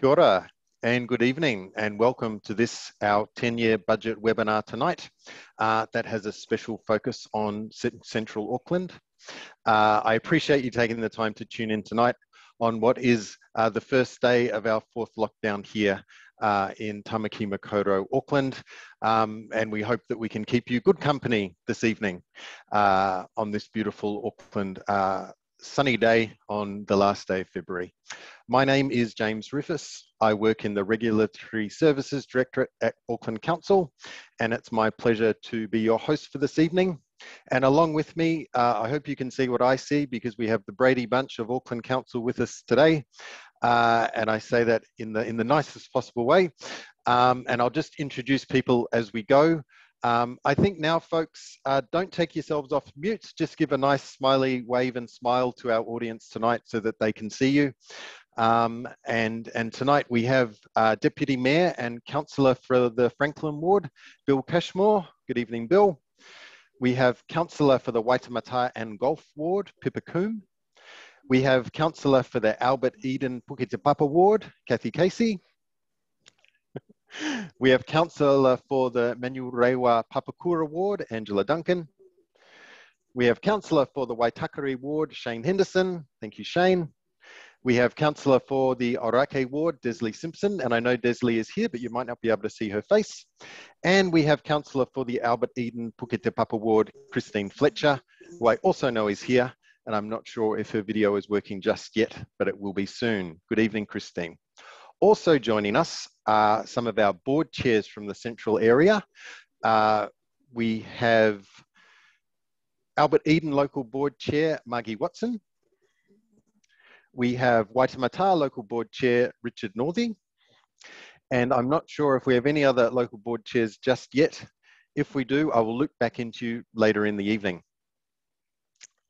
Kia ora and good evening and welcome to this, our 10-year budget webinar tonight uh, that has a special focus on Central Auckland. Uh, I appreciate you taking the time to tune in tonight on what is uh, the first day of our fourth lockdown here uh, in Tamaki Makaurau, Auckland. Um, and we hope that we can keep you good company this evening uh, on this beautiful Auckland uh, sunny day on the last day of February. My name is James Rufus. I work in the Regulatory Services Directorate at Auckland Council, and it's my pleasure to be your host for this evening. And along with me, uh, I hope you can see what I see because we have the Brady Bunch of Auckland Council with us today. Uh, and I say that in the, in the nicest possible way. Um, and I'll just introduce people as we go. Um, I think now, folks, uh, don't take yourselves off mute. Just give a nice smiley wave and smile to our audience tonight so that they can see you. Um, and, and tonight we have uh, Deputy Mayor and Councillor for the Franklin Ward, Bill Cashmore. Good evening, Bill. We have Councillor for the Waitemata and Gulf Ward, Pippa Coombe. We have Councillor for the Albert Eden Puketapapa Ward, Cathy Casey we have councillor for the Manurewa Papakura ward, Angela Duncan. We have councillor for the Waitakere ward, Shane Henderson. Thank you, Shane. We have councillor for the Orakei ward, Desley Simpson, and I know Desley is here, but you might not be able to see her face. And we have councillor for the Albert Eden Puketapapa ward, Christine Fletcher, who I also know is here, and I'm not sure if her video is working just yet, but it will be soon. Good evening, Christine. Also joining us are some of our board chairs from the central area. Uh, we have Albert Eden Local Board Chair, Margi Watson. We have Waitemata Local Board Chair, Richard Northey. And I'm not sure if we have any other local board chairs just yet. If we do, I will look back into you later in the evening.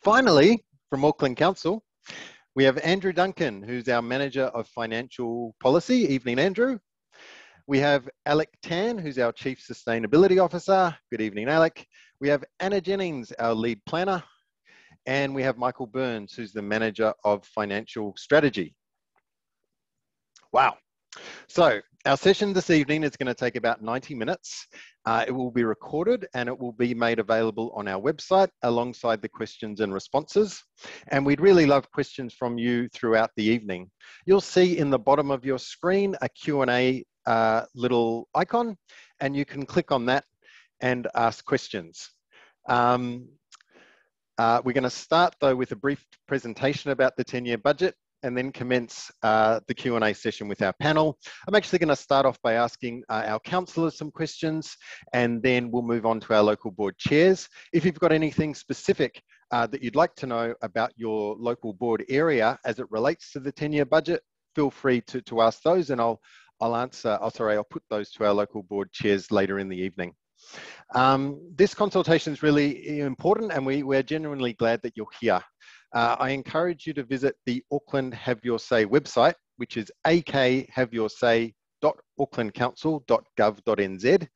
Finally, from Auckland Council, we have Andrew Duncan, who's our Manager of Financial Policy. Evening, Andrew. We have Alec Tang, who's our Chief Sustainability Officer. Good evening, Alec. We have Anna Jennings, our Lead Planner. And we have Michael Burns, who's the Manager of Financial Strategy. Wow. So our session this evening is going to take about 90 minutes. Uh, it will be recorded and it will be made available on our website alongside the questions and responses. And we'd really love questions from you throughout the evening. You'll see in the bottom of your screen a Q&A uh, little icon and you can click on that and ask questions. Um, uh, we're going to start though with a brief presentation about the 10-year budget and then commence uh, the Q&A session with our panel. I'm actually going to start off by asking uh, our councillors some questions and then we'll move on to our local board chairs. If you've got anything specific uh, that you'd like to know about your local board area as it relates to the 10-year budget, feel free to, to ask those and I'll, I'll answer, oh, sorry, I'll put those to our local board chairs later in the evening. Um, this consultation is really important and we, we're genuinely glad that you're here. Uh, I encourage you to visit the Auckland Have Your Say website, which is akhaveyoursay.aucklandcouncil.gov.nz,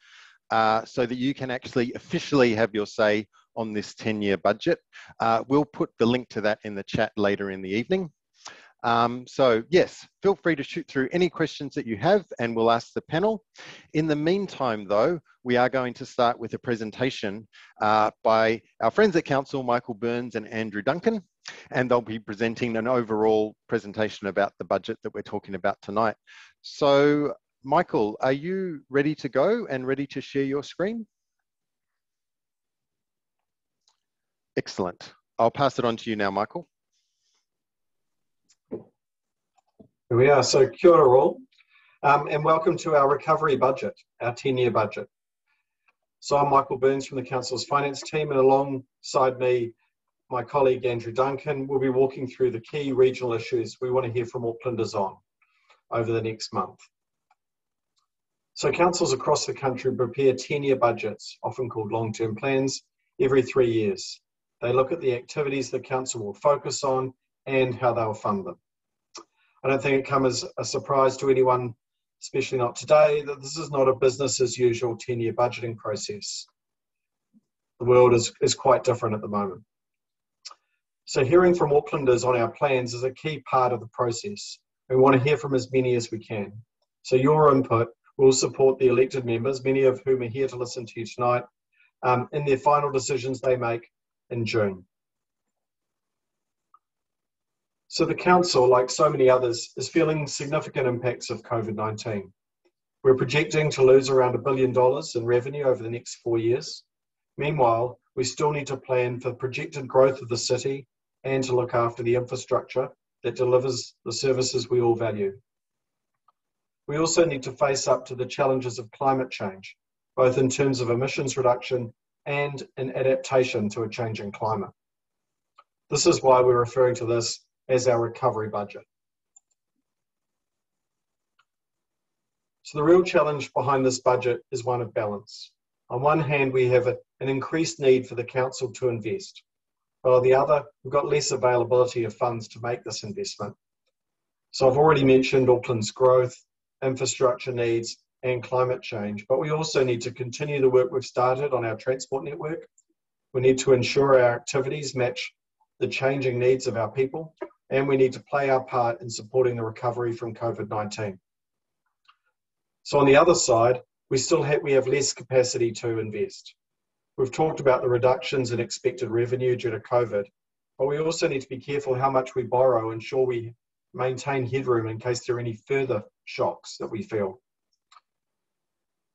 uh, so that you can actually officially have your say on this 10-year budget. Uh, we'll put the link to that in the chat later in the evening. Um, so yes, feel free to shoot through any questions that you have and we'll ask the panel. In the meantime though, we are going to start with a presentation uh, by our friends at Council, Michael Burns and Andrew Duncan, and they'll be presenting an overall presentation about the budget that we're talking about tonight. So Michael, are you ready to go and ready to share your screen? Excellent. I'll pass it on to you now, Michael. Here we are. So, kia ora all, um, and welcome to our recovery budget, our 10 year budget. So, I'm Michael Burns from the Council's finance team, and alongside me, my colleague Andrew Duncan will be walking through the key regional issues we want to hear from Aucklanders on over the next month. So, councils across the country prepare 10 year budgets, often called long term plans, every three years. They look at the activities the council will focus on and how they'll fund them. I don't think it comes as a surprise to anyone, especially not today, that this is not a business as usual 10 year budgeting process. The world is, is quite different at the moment. So, hearing from Aucklanders on our plans is a key part of the process. We want to hear from as many as we can. So your input will support the elected members, many of whom are here to listen to you tonight, um, in their final decisions they make in June. So the council, like so many others, is feeling significant impacts of COVID-19. We're projecting to lose around a billion dollars in revenue over the next four years. Meanwhile, we still need to plan for projected growth of the city and to look after the infrastructure that delivers the services we all value. We also need to face up to the challenges of climate change, both in terms of emissions reduction and in adaptation to a changing climate. This is why we're referring to this as our recovery budget. So the real challenge behind this budget is one of balance. On one hand, we have a, an increased need for the council to invest. But on the other, we've got less availability of funds to make this investment. So I've already mentioned Auckland's growth, infrastructure needs, and climate change. But we also need to continue the work we've started on our transport network. We need to ensure our activities match the changing needs of our people, and we need to play our part in supporting the recovery from COVID 19. So, on the other side, we still have, we have less capacity to invest. We've talked about the reductions in expected revenue due to COVID, but we also need to be careful how much we borrow, and ensure we maintain headroom in case there are any further shocks that we feel.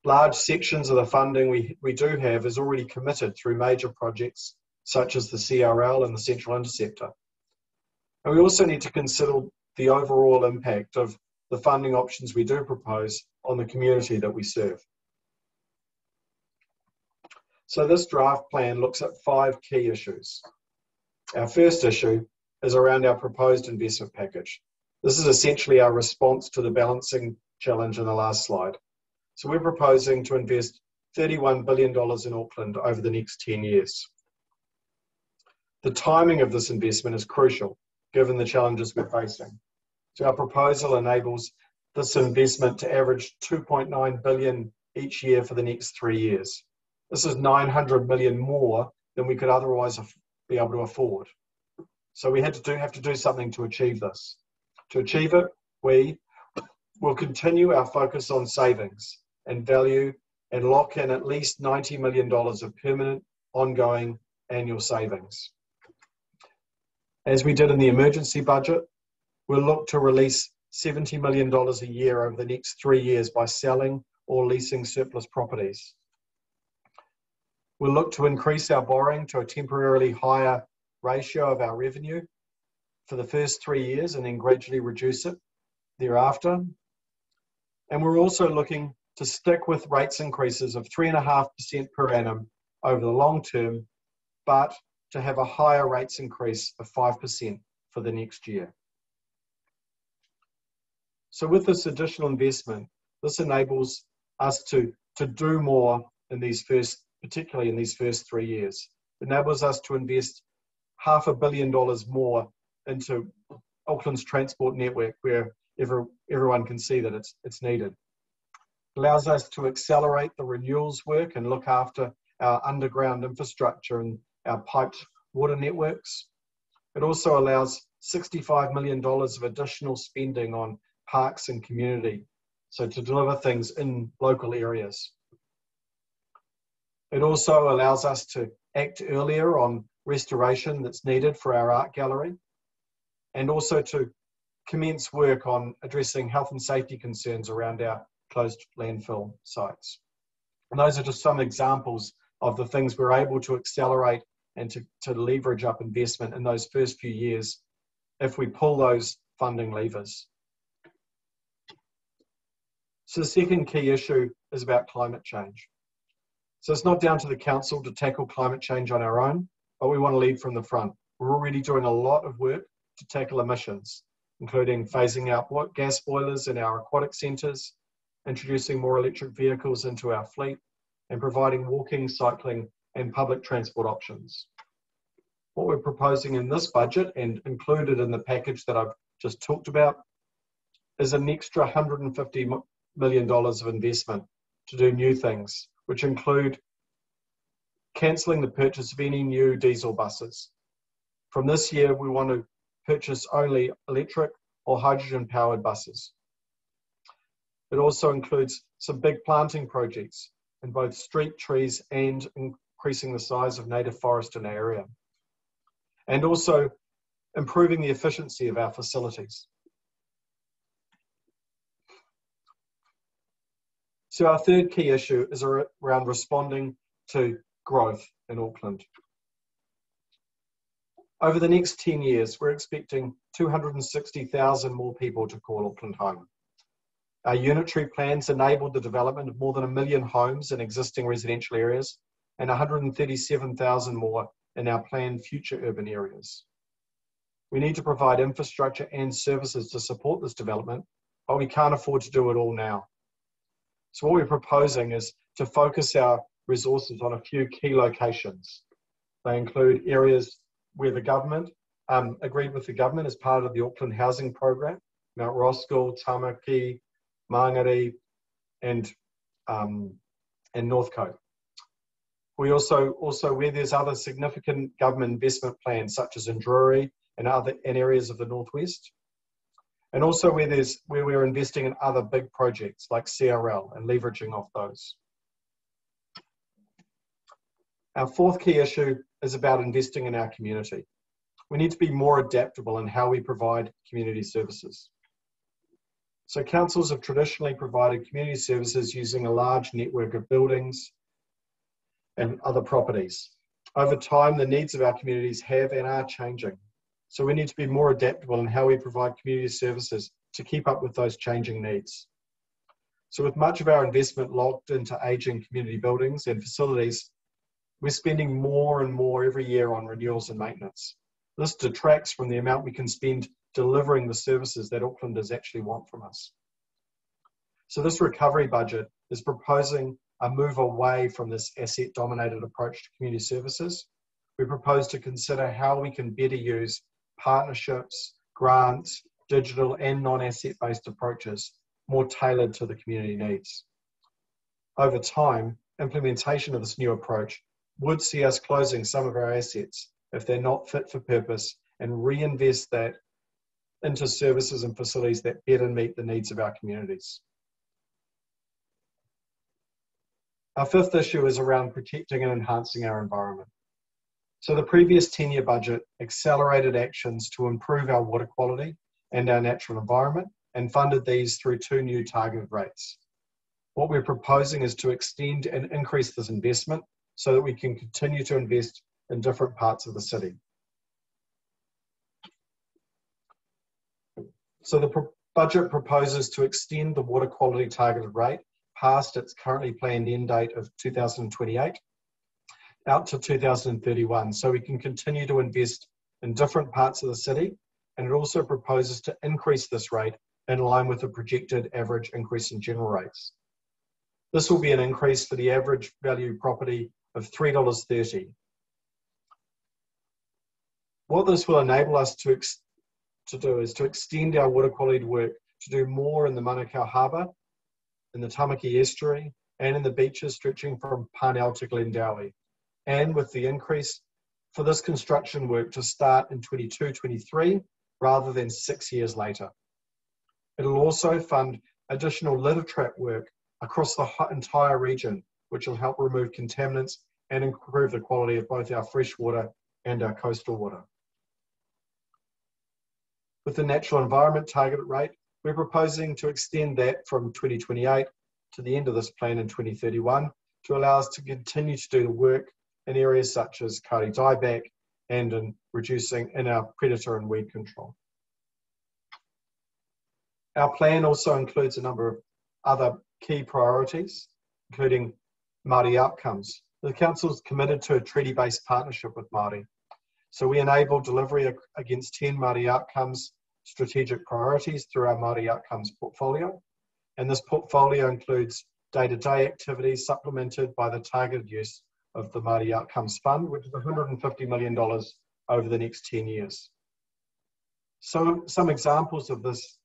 Large sections of the funding we, we do have is already committed through major projects such as the CRL and the Central Interceptor. And we also need to consider the overall impact of the funding options we do propose on the community that we serve. So this draft plan looks at five key issues. Our first issue is around our proposed investment package. This is essentially our response to the balancing challenge in the last slide. So we're proposing to invest $31 billion in Auckland over the next 10 years. The timing of this investment is crucial given the challenges we're facing. So our proposal enables this investment to average 2.9 billion each year for the next three years. This is 900 million more than we could otherwise be able to afford. So we had to do have to do something to achieve this. To achieve it, we will continue our focus on savings and value and lock in at least $90 million of permanent, ongoing annual savings. As we did in the emergency budget, we'll look to release $70 million a year over the next three years by selling or leasing surplus properties. We'll look to increase our borrowing to a temporarily higher ratio of our revenue for the first three years and then gradually reduce it thereafter. And we're also looking to stick with rates increases of 3.5% per annum over the long term, but to have a higher rates increase of 5% for the next year. So with this additional investment, this enables us to, to do more in these first, particularly in these first three years. It enables us to invest half a billion dollars more into Auckland's transport network where every, everyone can see that it's, it's needed. It allows us to accelerate the renewals work and look after our underground infrastructure and our piped water networks. It also allows $65 million of additional spending on parks and community, so to deliver things in local areas. It also allows us to act earlier on restoration that's needed for our art gallery and also to commence work on addressing health and safety concerns around our closed landfill sites. And those are just some examples of the things we're able to accelerate and to, to leverage up investment in those first few years if we pull those funding levers. So the second key issue is about climate change. So it's not down to the council to tackle climate change on our own, but we want to lead from the front. We're already doing a lot of work to tackle emissions, including phasing out gas boilers in our aquatic centres, introducing more electric vehicles into our fleet, and providing walking, cycling, and public transport options. What we're proposing in this budget and included in the package that I've just talked about is an extra $150 million of investment to do new things, which include cancelling the purchase of any new diesel buses. From this year, we want to purchase only electric or hydrogen powered buses. It also includes some big planting projects in both street trees and increasing the size of native forest in our area. And also improving the efficiency of our facilities. So our third key issue is around responding to growth in Auckland. Over the next 10 years, we're expecting 260,000 more people to call Auckland home. Our unitary plans enabled the development of more than a million homes in existing residential areas and 137,000 more in our planned future urban areas. We need to provide infrastructure and services to support this development, but we can't afford to do it all now. So what we're proposing is to focus our resources on a few key locations. They include areas where the government um, agreed with the government as part of the Auckland Housing Program, Mount Roskill, Tamaki, Mangere, and um, and Northcote. We also also where there's other significant government investment plans such as in Drury and other in areas of the northwest, and also where there's where we're investing in other big projects like CRL and leveraging off those. Our fourth key issue is about investing in our community. We need to be more adaptable in how we provide community services. So councils have traditionally provided community services using a large network of buildings and other properties. Over time, the needs of our communities have and are changing. So we need to be more adaptable in how we provide community services to keep up with those changing needs. So with much of our investment locked into aging community buildings and facilities, we're spending more and more every year on renewals and maintenance. This detracts from the amount we can spend delivering the services that Aucklanders actually want from us. So this recovery budget is proposing a move away from this asset dominated approach to community services. We propose to consider how we can better use partnerships, grants, digital and non-asset based approaches more tailored to the community needs. Over time, implementation of this new approach would see us closing some of our assets if they're not fit for purpose and reinvest that into services and facilities that better meet the needs of our communities. Our fifth issue is around protecting and enhancing our environment. So the previous 10-year budget accelerated actions to improve our water quality and our natural environment and funded these through two new targeted rates. What we're proposing is to extend and increase this investment so that we can continue to invest in different parts of the city. So the pro budget proposes to extend the water quality targeted rate past its currently planned end date of 2028 out to 2031 so we can continue to invest in different parts of the city and it also proposes to increase this rate in line with the projected average increase in general rates. This will be an increase for the average value property of $3.30. What this will enable us to to do is to extend our water quality work to do more in the Manukau Harbour, in the Tamaki Estuary, and in the beaches stretching from Parnell to Glendowie. And with the increase for this construction work to start in 22-23 rather than six years later. It'll also fund additional litter trap work across the entire region, which will help remove contaminants and improve the quality of both our fresh water and our coastal water. With the natural environment target rate, we're proposing to extend that from 2028 to the end of this plan in 2031 to allow us to continue to do the work in areas such as kauri dieback and in reducing in our predator and weed control. Our plan also includes a number of other key priorities, including Māori outcomes. The Council is committed to a treaty-based partnership with Māori so we enable delivery against 10 Māori outcomes strategic priorities through our Māori outcomes portfolio. And this portfolio includes day-to-day activities supplemented by the targeted use of the Māori Outcomes Fund, which is $150 million over the next 10 years. So some examples of this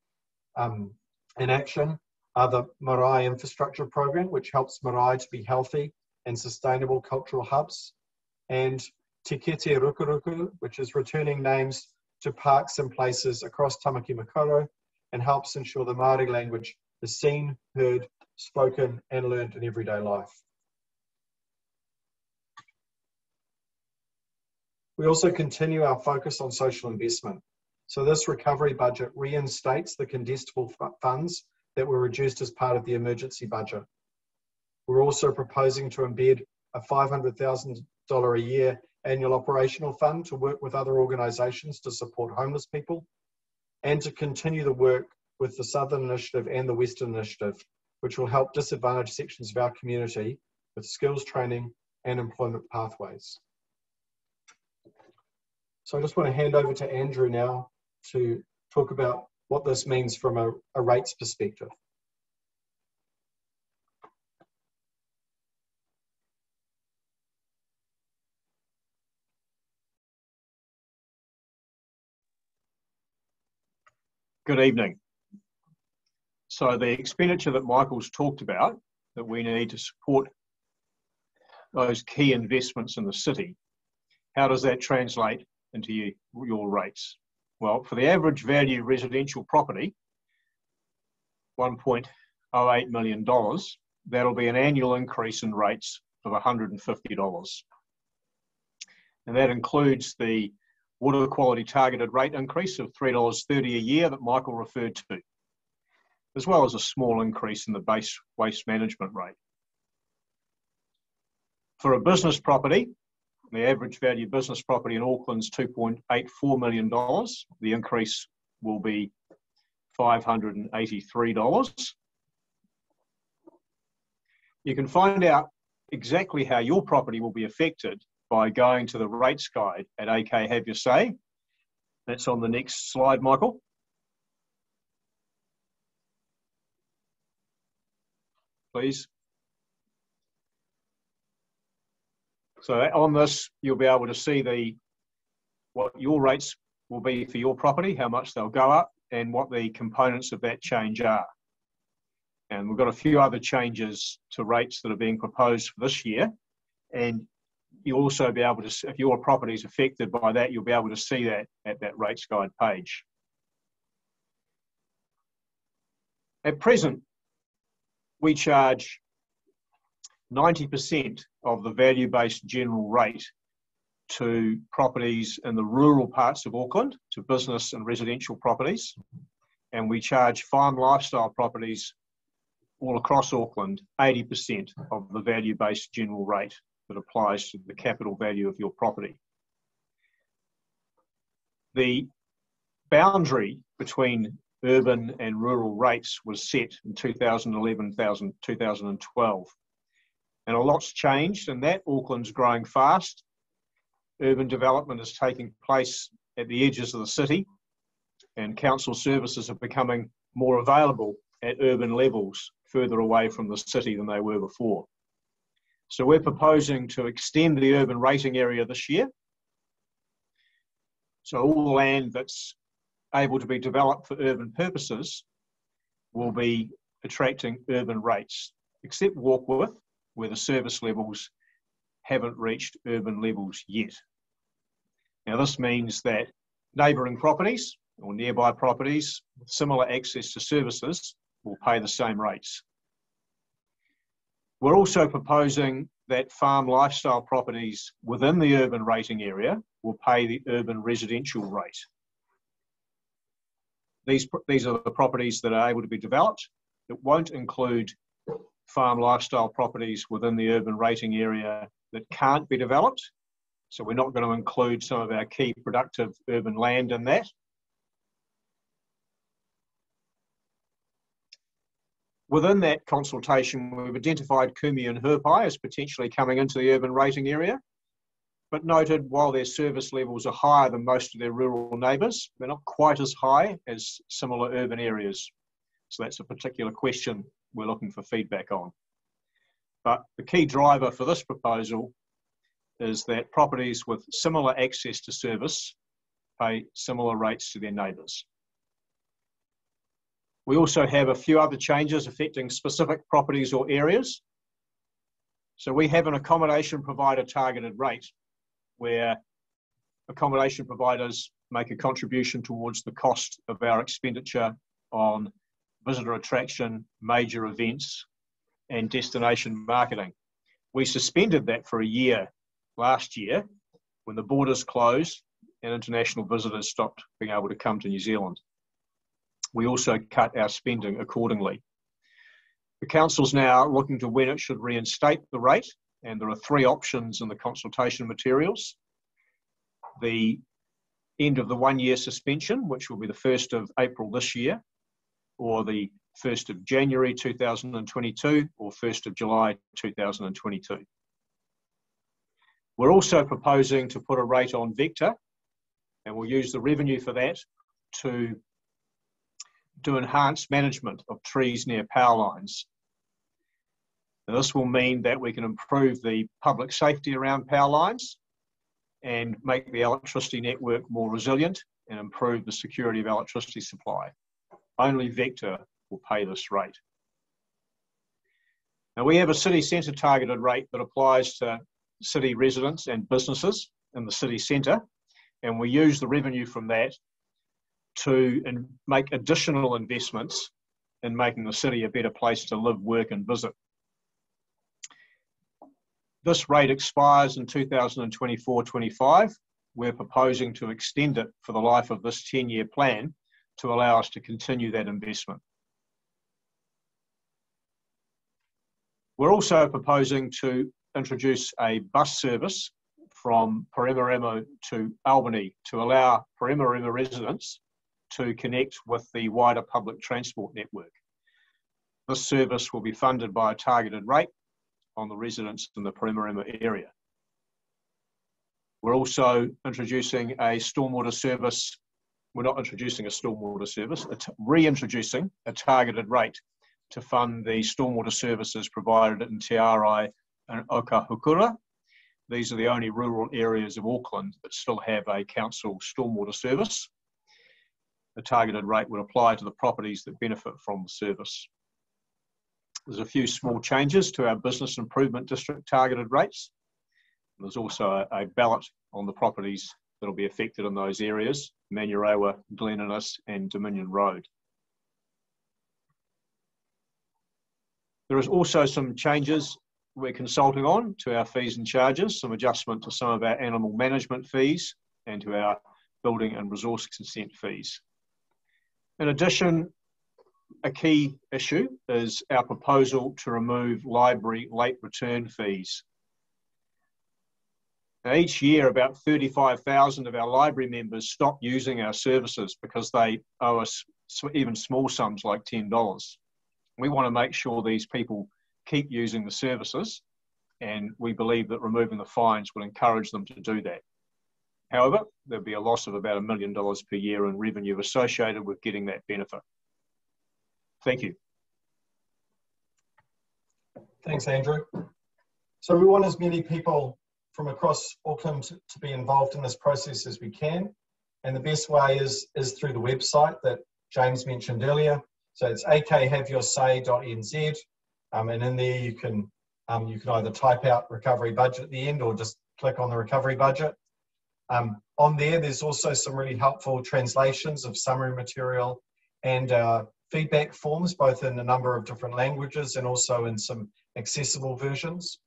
um, in action are the Marae Infrastructure Program, which helps Marae to be healthy and sustainable cultural hubs, and Te Kete Rukuruku, which is returning names to parks and places across Tamaki Makaurau and helps ensure the Māori language is seen, heard, spoken and learned in everyday life. We also continue our focus on social investment. So this recovery budget reinstates the contestable funds that were reduced as part of the emergency budget. We're also proposing to embed a $500,000 a year annual operational fund to work with other organisations to support homeless people and to continue the work with the Southern Initiative and the Western Initiative, which will help disadvantaged sections of our community with skills training and employment pathways. So I just want to hand over to Andrew now to talk about what this means from a, a rates perspective. Good evening. So the expenditure that Michael's talked about that we need to support those key investments in the city, how does that translate into you, your rates? Well, for the average value residential property, $1.08 million, that'll be an annual increase in rates of $150. And that includes the water quality targeted rate increase of $3.30 a year that Michael referred to, as well as a small increase in the base waste management rate. For a business property, the average value business property in Auckland's $2.84 million. The increase will be $583. You can find out exactly how your property will be affected by going to the rates guide at AK Have Your Say. That's on the next slide, Michael. Please. So on this, you'll be able to see the what your rates will be for your property, how much they'll go up, and what the components of that change are. And we've got a few other changes to rates that are being proposed for this year. And you'll also be able to, if your property is affected by that, you'll be able to see that at that rates guide page. At present, we charge 90% of the value-based general rate to properties in the rural parts of Auckland, to business and residential properties. And we charge farm lifestyle properties all across Auckland 80% of the value-based general rate that applies to the capital value of your property. The boundary between urban and rural rates was set in 2011 2012. And a lot's changed, and that Auckland's growing fast. Urban development is taking place at the edges of the city, and council services are becoming more available at urban levels further away from the city than they were before. So we're proposing to extend the urban rating area this year. So all land that's able to be developed for urban purposes will be attracting urban rates, except Warkworth, where the service levels haven't reached urban levels yet. Now this means that neighbouring properties or nearby properties with similar access to services will pay the same rates. We're also proposing that farm lifestyle properties within the urban rating area will pay the urban residential rate. These, these are the properties that are able to be developed. It won't include farm lifestyle properties within the urban rating area that can't be developed. So we're not going to include some of our key productive urban land in that. Within that consultation, we've identified Kumeu and Huapai as potentially coming into the urban rating area, but noted while their service levels are higher than most of their rural neighbours, they're not quite as high as similar urban areas. So that's a particular question we're looking for feedback on. But the key driver for this proposal is that properties with similar access to service pay similar rates to their neighbours. We also have a few other changes affecting specific properties or areas. So we have an accommodation provider targeted rate where accommodation providers make a contribution towards the cost of our expenditure on visitor attraction, major events, and destination marketing. We suspended that for a year last year when the borders closed and international visitors stopped being able to come to New Zealand. We also cut our spending accordingly. The Council's now looking to when it should reinstate the rate, and there are three options in the consultation materials. The end of the one year suspension, which will be the 1st of April this year, or the 1st of January 2022 or 1st of July 2022. We're also proposing to put a rate on Vector, and we'll use the revenue for that to do enhanced management of trees near power lines. Now, this will mean that we can improve the public safety around power lines and make the electricity network more resilient and improve the security of electricity supply. Only Vector will pay this rate. Now we have a city centre targeted rate that applies to city residents and businesses in the city centre, and we use the revenue from that to make additional investments in making the city a better place to live, work, and visit. This rate expires in 2024-25. We're proposing to extend it for the life of this 10-year plan to allow us to continue that investment. We're also proposing to introduce a bus service from Paremoremo to Albany to allow Paremoremo residents to connect with the wider public transport network. This service will be funded by a targeted rate on the residents in the Paremoremo area. We're also introducing a stormwater service we're not introducing a stormwater service, reintroducing a targeted rate to fund the stormwater services provided in Te Arai and Okahukura. These are the only rural areas of Auckland that still have a council stormwater service. The targeted rate would apply to the properties that benefit from the service. There's a few small changes to our business improvement district targeted rates. There's also a, a ballot on the properties that will be affected in those areas, Manurewa, Glen Innes and Dominion Road. There is also some changes we're consulting on to our fees and charges, some adjustment to some of our animal management fees and to our building and resource consent fees. In addition, a key issue is our proposal to remove library late return fees now, each year, about 35,000 of our library members stop using our services because they owe us even small sums like $10. We want to make sure these people keep using the services, and we believe that removing the fines will encourage them to do that. However, there'll be a loss of about a million dollars per year in revenue associated with getting that benefit. Thank you. Thanks, Andrew. So we want as many people from across Auckland to be involved in this process as we can. And the best way is, is through the website that James mentioned earlier. So it's akhaveyoursay.nz. Um, and in there you can, um, you can either type out recovery budget at the end or just click on the recovery budget. Um, on there, there's also some really helpful translations of summary material and uh, feedback forms, both in a number of different languages and also in some accessible versions.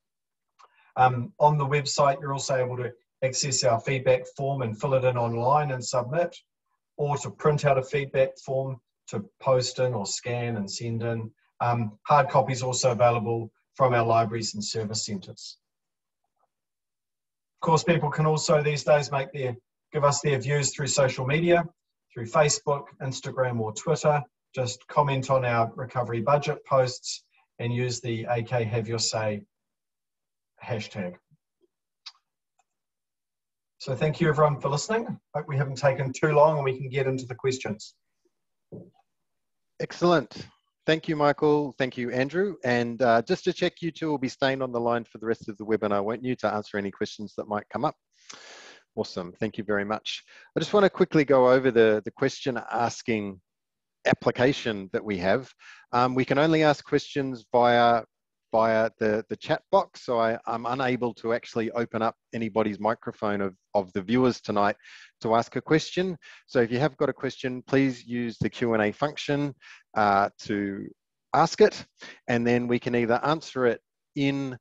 Um, on the website, you're also able to access our feedback form and fill it in online and submit, or to print out a feedback form to post in or scan and send in. Um, hard copies also available from our libraries and service centres. Of course, people can also these days make their give us their views through social media, through Facebook, Instagram, or Twitter. Just comment on our recovery budget posts and use the AK Have Your Say hashtag. So thank you everyone for listening. Hope we haven't taken too long and we can get into the questions. Excellent. Thank you, Michael. Thank you, Andrew. And uh, just to check, you two will be staying on the line for the rest of the webinar, won't you, to answer any questions that might come up. Awesome. Thank you very much. I just want to quickly go over the, the question asking application that we have. Um, we can only ask questions via via the, the chat box, so I, I'm unable to actually open up anybody's microphone of, of the viewers tonight to ask a question. So if you have got a question, please use the Q&A function uh, to ask it, and then we can either answer it in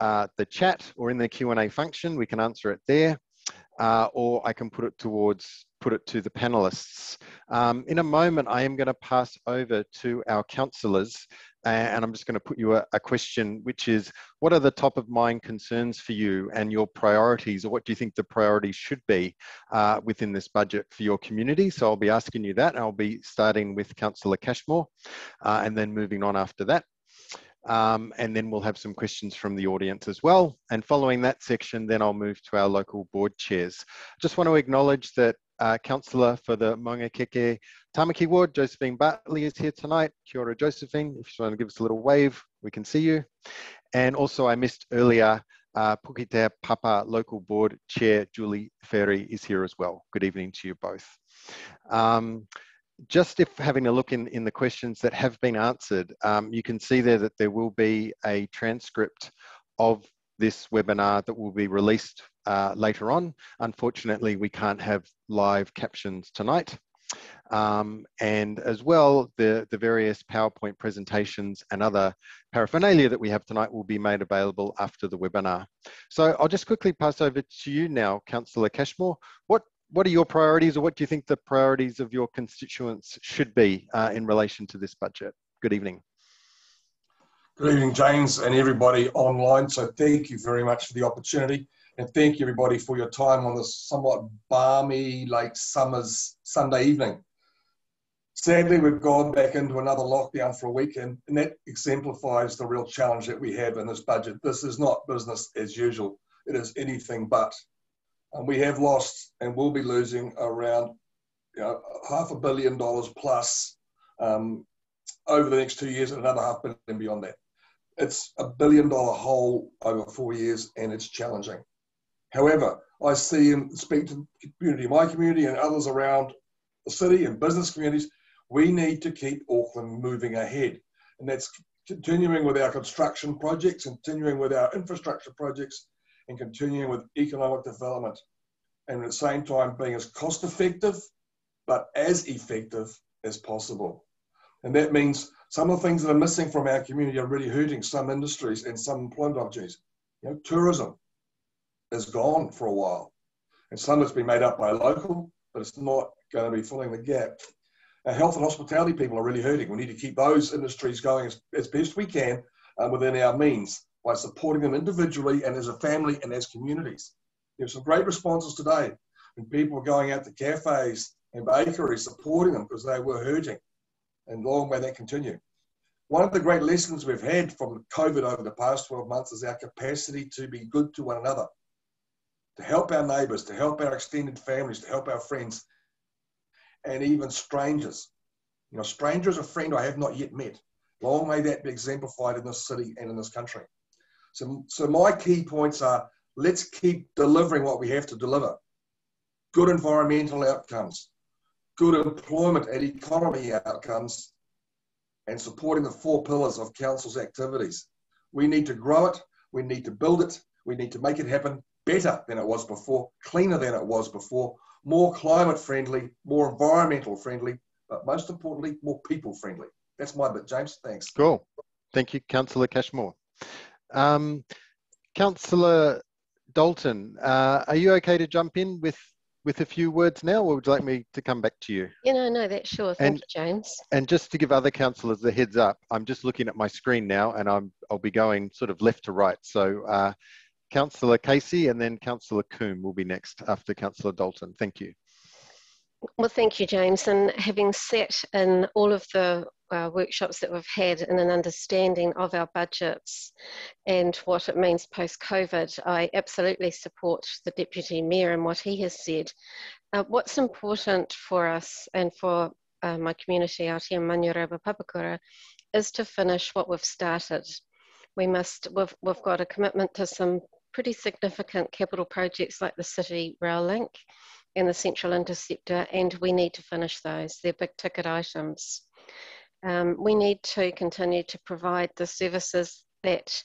uh, the chat or in the Q&A function, we can answer it there, uh, or I can put it towards put it to the panelists. Um, in a moment, I am going to pass over to our councillors, and I'm just going to put you a, a, question, which is, what are the top of mind concerns for you and your priorities, or what do you think the priorities should be uh, within this budget for your community? So I'll be asking you that, I'll be starting with Councillor Cashmore, uh, and then moving on after that. Um, and then we'll have some questions from the audience as well. And following that section, then I'll move to our local board chairs. Just want to acknowledge that uh, Councillor for the Maungakiekie Tamaki Ward, Josephine Bartley is here tonight. Kia ora, Josephine. If you want to give us a little wave, we can see you. And also I missed earlier, uh, Puketea Papa Local Board Chair Julie Fairey is here as well. Good evening to you both. Um, just if having a look in, in the questions that have been answered, um, you can see there that there will be a transcript of this webinar that will be released uh, later on. Unfortunately, we can't have live captions tonight. Um, and as well, the, the various PowerPoint presentations and other paraphernalia that we have tonight will be made available after the webinar. So I'll just quickly pass over to you now, Councillor Cashmore. What what are your priorities or what do you think the priorities of your constituents should be uh, in relation to this budget? Good evening. Good evening, James, and everybody online. So thank you very much for the opportunity. And thank you, everybody, for your time on this somewhat balmy, late summer's Sunday evening. Sadly, we've gone back into another lockdown for a week, and, and that exemplifies the real challenge that we have in this budget. This is not business as usual, it is anything but. And we have lost and will be losing around you know, half a billion dollars plus um, over the next two years and another half billion beyond that. It's a billion dollar hole over four years and it's challenging. However, I see and speak to the community, my community and others around the city and business communities, we need to keep Auckland moving ahead. And that's continuing with our construction projects, continuing with our infrastructure projects, and continuing with economic development. And at the same time, being as cost effective, but as effective as possible. And that means some of the things that are missing from our community are really hurting some industries and some employment opportunities. You know, tourism is gone for a while. And some of it's been made up by local, but it's not going to be filling the gap. Our health and hospitality people are really hurting. We need to keep those industries going as, as best we can uh, within our means by supporting them individually and as a family and as communities. There's some great responses today when people were going out to cafes and bakeries supporting them because they were hurting. And long may that continue. One of the great lessons we've had from COVID over the past 12 months is our capacity to be good to one another, to help our neighbours, to help our extended families, to help our friends, and even strangers. You know, stranger is a friend I have not yet met. Long may that be exemplified in this city and in this country. So, so my key points are let's keep delivering what we have to deliver. Good environmental outcomes, good employment and economy outcomes, and supporting the four pillars of council's activities. We need to grow it, we need to build it, we need to make it happen better than it was before, cleaner than it was before, more climate friendly, more environmental friendly, but most importantly, more people friendly. That's my bit, James. Thanks. Cool. Thank you, Councillor Cashmore. Um, Councillor Dalton, uh, are you okay to jump in with with a few words now, or would you like me to come back to you? Yeah, no, no, that's sure. Thank and, you, James. And just to give other councillors a heads up, I'm just looking at my screen now, and I'm I'll be going sort of left to right. So, uh, Councillor Casey, and then Councillor Coombe will be next after Councillor Dalton. Thank you. Well, thank you, James. And having sat in all of the uh, workshops that we've had and an understanding of our budgets and what it means post COVID, I absolutely support the Deputy Mayor and what he has said. Uh, what's important for us and for uh, my community out here in Manurewa Papakura is to finish what we've started. We must, we've, we've got a commitment to some pretty significant capital projects like the City Rail Link and the Central Interceptor, and we need to finish those. They're big ticket items. Um, we need to continue to provide the services that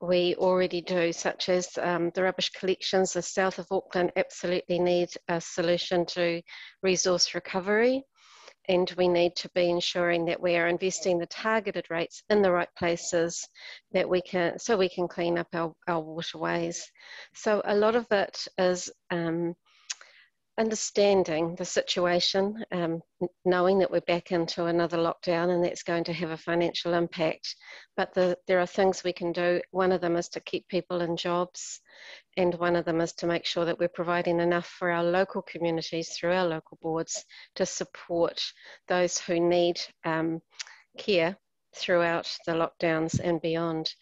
we already do, such as um, the rubbish collections. The south of Auckland absolutely need a solution to resource recovery. And we need to be ensuring that we are investing the targeted rates in the right places that we can, so we can clean up our, our waterways. So a lot of it is um, understanding the situation, um, knowing that we're back into another lockdown and that's going to have a financial impact. But the, there are things we can do. One of them is to keep people in jobs, and one of them is to make sure that we're providing enough for our local communities through our local boards to support those who need um, care throughout the lockdowns and beyond.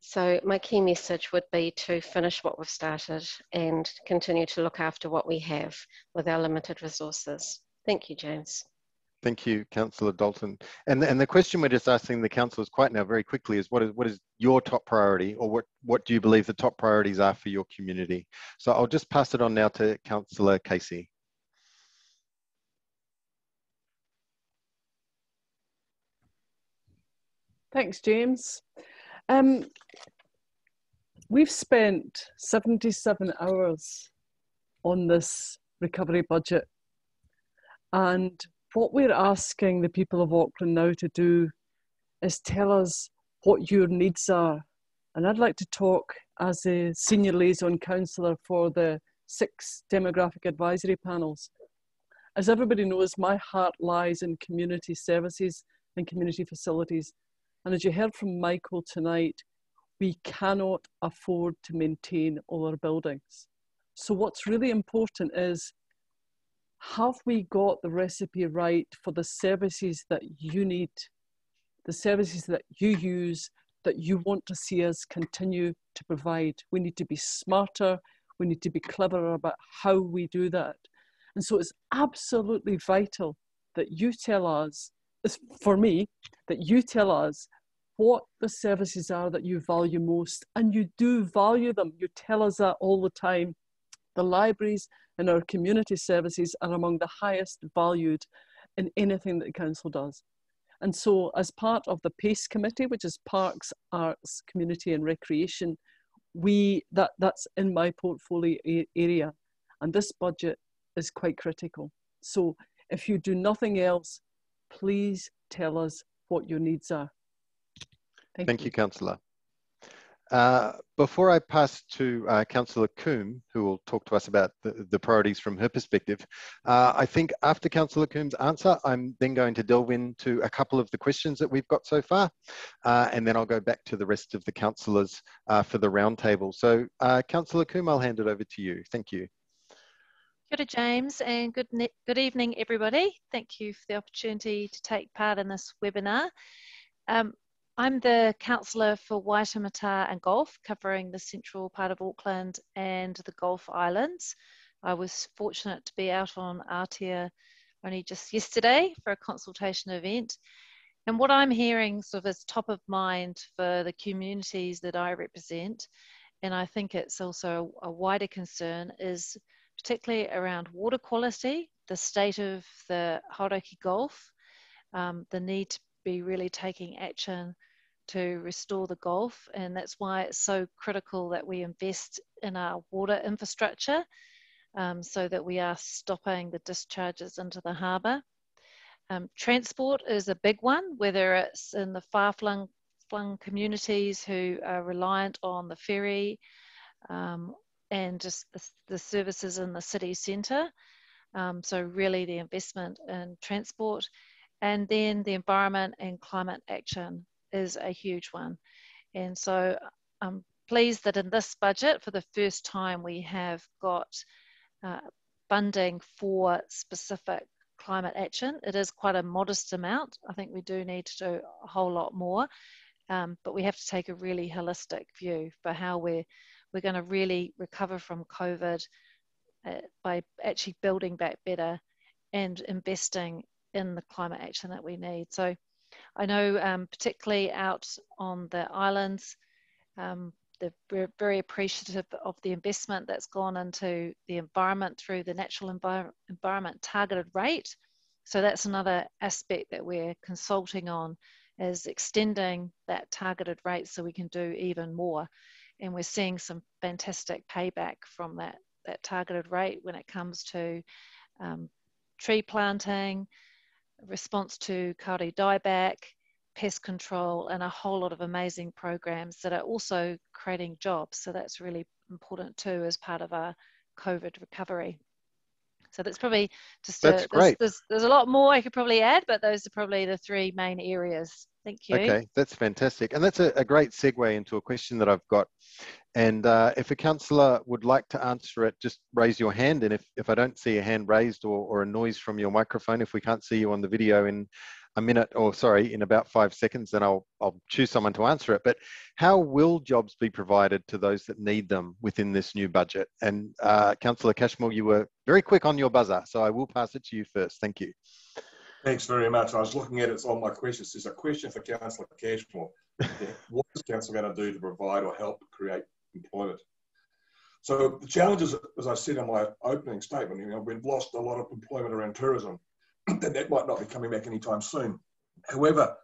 So my key message would be to finish what we've started and continue to look after what we have with our limited resources. Thank you, James. Thank you, Councillor Dalton. And, and the question we're just asking the councillors quite now very quickly is what is what is your top priority or what, what do you believe the top priorities are for your community? So I'll just pass it on now to Councillor Casey. Thanks, James. Um, we've spent 77 hours on this recovery budget. And what we're asking the people of Auckland now to do is tell us what your needs are. And I'd like to talk as a senior liaison councillor for the six demographic advisory panels. As everybody knows, my heart lies in community services and community facilities. And as you heard from Michael tonight, we cannot afford to maintain all our buildings. So what's really important is, have we got the recipe right for the services that you need, the services that you use, that you want to see us continue to provide? We need to be smarter, we need to be cleverer about how we do that. And so it's absolutely vital that you tell us, for me, that you tell us what the services are that you value most, and you do value them. You tell us that all the time. The libraries and our community services are among the highest valued in anything that the council does. And so, as part of the PACE committee, which is Parks, Arts, Community and Recreation, we that that's in my portfolio area, and this budget is quite critical. So, if you do nothing else, please tell us what your needs are. Thank, Thank you. you, Councillor. Uh, before I pass to uh, Councillor Coom, who will talk to us about the, the priorities from her perspective, uh, I think after Councillor Coom's answer, I'm then going to delve into a couple of the questions that we've got so far, uh, and then I'll go back to the rest of the councillors uh, for the roundtable. So, uh, Councillor Coom, I'll hand it over to you. Thank you. Good James, and good, good evening, everybody. Thank you for the opportunity to take part in this webinar. Um, I'm the councillor for Waitemata and Gulf, covering the central part of Auckland and the Gulf Islands. I was fortunate to be out on Aotea only just yesterday for a consultation event. And what I'm hearing sort of is top of mind for the communities that I represent, and I think it's also a wider concern, is particularly around water quality, the state of the Hauraki Gulf, um, the need to be really taking action to restore the Gulf, and that's why it's so critical that we invest in our water infrastructure um, so that we are stopping the discharges into the harbour. Um, transport is a big one, whether it's in the far-flung flung communities who are reliant on the ferry um, and just the, the, services in the city centre. Um, so really the investment in transport and then the environment and climate action is a huge one. And so I'm pleased that in this budget, for the first time, we have got uh, funding for specific climate action. It is quite a modest amount. I think we do need to do a whole lot more, um, but we have to take a really holistic view for how we're we're going to really recover from COVID uh, by actually building back better and investing in the climate action that we need. So I know um, particularly out on the islands, um, they're very appreciative of the investment that's gone into the environment through the natural envir environment targeted rate. So that's another aspect that we're consulting on is extending that targeted rate so we can do even more. And we're seeing some fantastic payback from that, that targeted rate when it comes to um, tree planting, response to kauri dieback, pest control, and a whole lot of amazing programs that are also creating jobs. So that's really important too as part of our COVID recovery. So that's probably just uh, that's a, great. There's, there's, there's, a lot more I could probably add, but those are probably the three main areas. Thank you. Okay, that's fantastic. And that's a, a great segue into a question that I've got. And uh, if a councillor would like to answer it, just raise your hand. And if, if I don't see a hand raised or, or a noise from your microphone, if we can't see you on the video in a minute or sorry, in about five seconds, then I'll, I'll choose someone to answer it. But how will jobs be provided to those that need them within this new budget? And uh, Councillor Cashmore, you were very quick on your buzzer, so I will pass it to you first. Thank you. Thanks very much. I was looking at it, it's on my questions. There's a question for Councillor Cashmore. what is Council going to do to provide or help create employment? So the challenges, as I said in my opening statement, you know, we've lost a lot of employment around tourism that that might not be coming back anytime soon. However,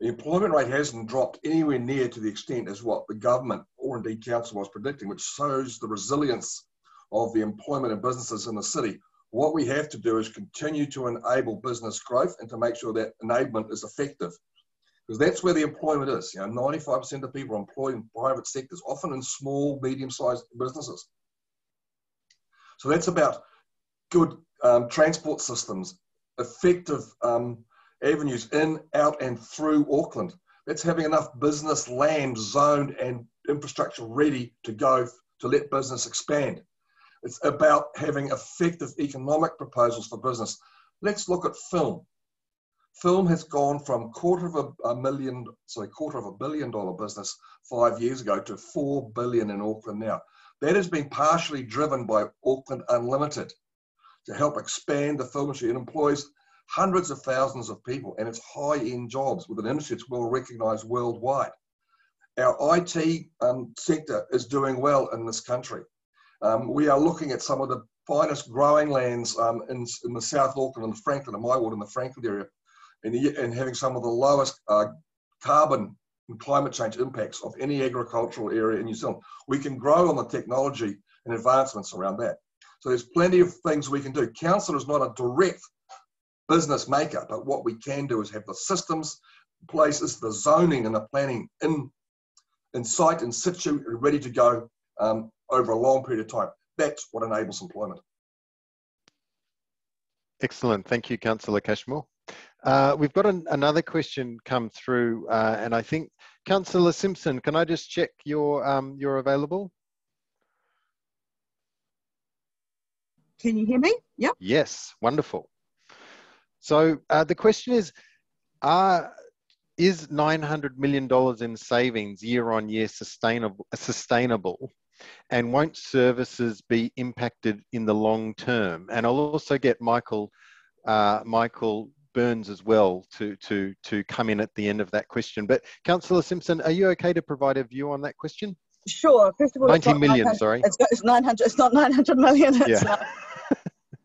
the employment rate hasn't dropped anywhere near to the extent as what the government or indeed council was predicting, which shows the resilience of the employment and businesses in the city. What we have to do is continue to enable business growth and to make sure that enablement is effective. Because that's where the employment is. You know, 95% of people are employed in private sectors, often in small, medium-sized businesses. So that's about good um, transport systems, effective um, avenues in, out, and through Auckland. That's having enough business land zoned and infrastructure ready to go to let business expand. It's about having effective economic proposals for business. Let's look at film. Film has gone from quarter of a, million, sorry, quarter of a billion dollar business five years ago to four billion in Auckland now. That has been partially driven by Auckland Unlimited to help expand the film industry. It employs hundreds of thousands of people and it's high end jobs with an industry that's well recognized worldwide. Our IT um, sector is doing well in this country. Um, we are looking at some of the finest growing lands um, in, in, the South Auckland and Franklin, in my ward, in the Franklin area, and, and having some of the lowest uh, carbon and climate change impacts of any agricultural area in New Zealand. We can grow on the technology and advancements around that. So there's plenty of things we can do. Council is not a direct business maker, but what we can do is have the systems, places, the zoning and the planning in, in sight, in situ, ready to go um, over a long period of time. That's what enables employment. Excellent. Thank you, Councillor Cashmore. Uh, we've got an, another question come through, uh, and I think Councillor Simpson, can I just check your um, you're available? Can you hear me? Yep. Yes, wonderful. So uh, the question is, uh, is $900 million in savings year on year sustainable, sustainable and won't services be impacted in the long term? And I'll also get Michael, uh, Michael Burns as well to, to, to come in at the end of that question. But Councillor Simpson, are you okay to provide a view on that question? Sure. First of all, 90 million, sorry. It's, it's 900, it's not 900 million. Yeah.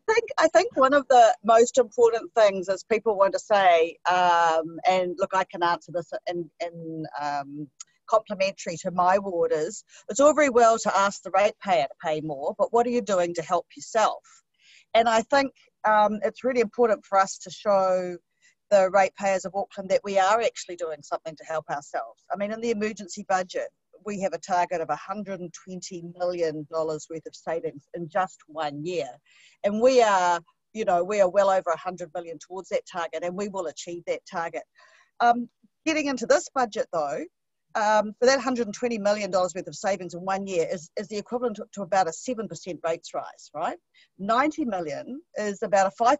I think I think one of the most important things is people want to say, um, and look, I can answer this in in um, complementary to my ward is it's all very well to ask the ratepayer to pay more, but what are you doing to help yourself? And I think um, it's really important for us to show the ratepayers of Auckland that we are actually doing something to help ourselves. I mean, in the emergency budget, we have a target of $120 million worth of savings in just one year. And we are, you know, we are well over 100 million towards that target and we will achieve that target. Um, getting into this budget though, um, for that $120 million worth of savings in one year is, is the equivalent to, to, about a 7% rates rise, right? 90 million is about a 5%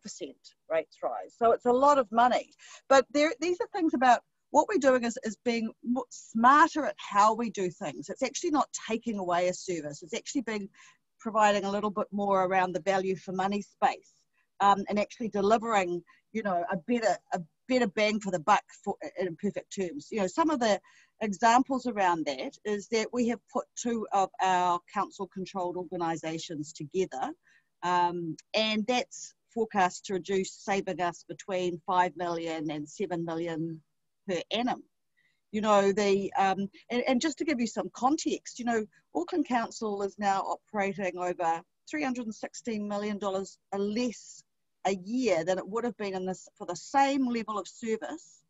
rates rise. So it's a lot of money. But there, these are things about what we're doing is, is being smarter at how we do things. It's actually not taking away a service. It's actually being providing a little bit more around the value for money space um, and actually delivering, you know, a better a better bang for the buck for, in perfect terms. You know, some of the examples around that is that we have put two of our council controlled organisations together, um, and that's forecast to reduce saving us between 5 million and 7 million per annum. You know, the um, and, and just to give you some context, you know, Auckland Council is now operating over $316 million less a year than it would have been in this for the same level of service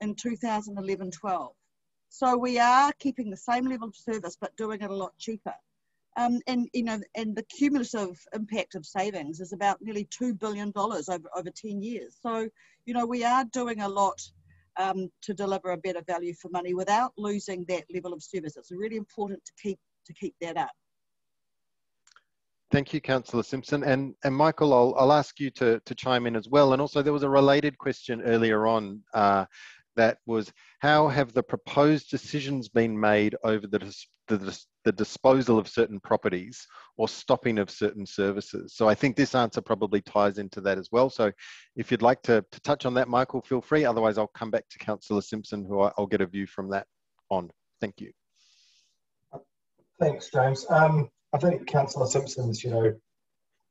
in 2011-12. So we are keeping the same level of service but doing it a lot cheaper. Um, and you know, and the cumulative impact of savings is about nearly two billion dollars over over ten years. So you know, we are doing a lot um, to deliver a better value for money without losing that level of service. It's really important to keep to keep that up. Thank you, Councillor Simpson. And, and Michael, I'll, I'll ask you to, to chime in as well. And also there was a related question earlier on uh, that was, how have the proposed decisions been made over the, the, the disposal of certain properties or stopping of certain services? So I think this answer probably ties into that as well. So if you'd like to, to touch on that, Michael, feel free. Otherwise, I'll come back to Councillor Simpson, who I'll get a view from that on. Thank you. Thanks, James. Um, I think Councillor Simpson's, you know,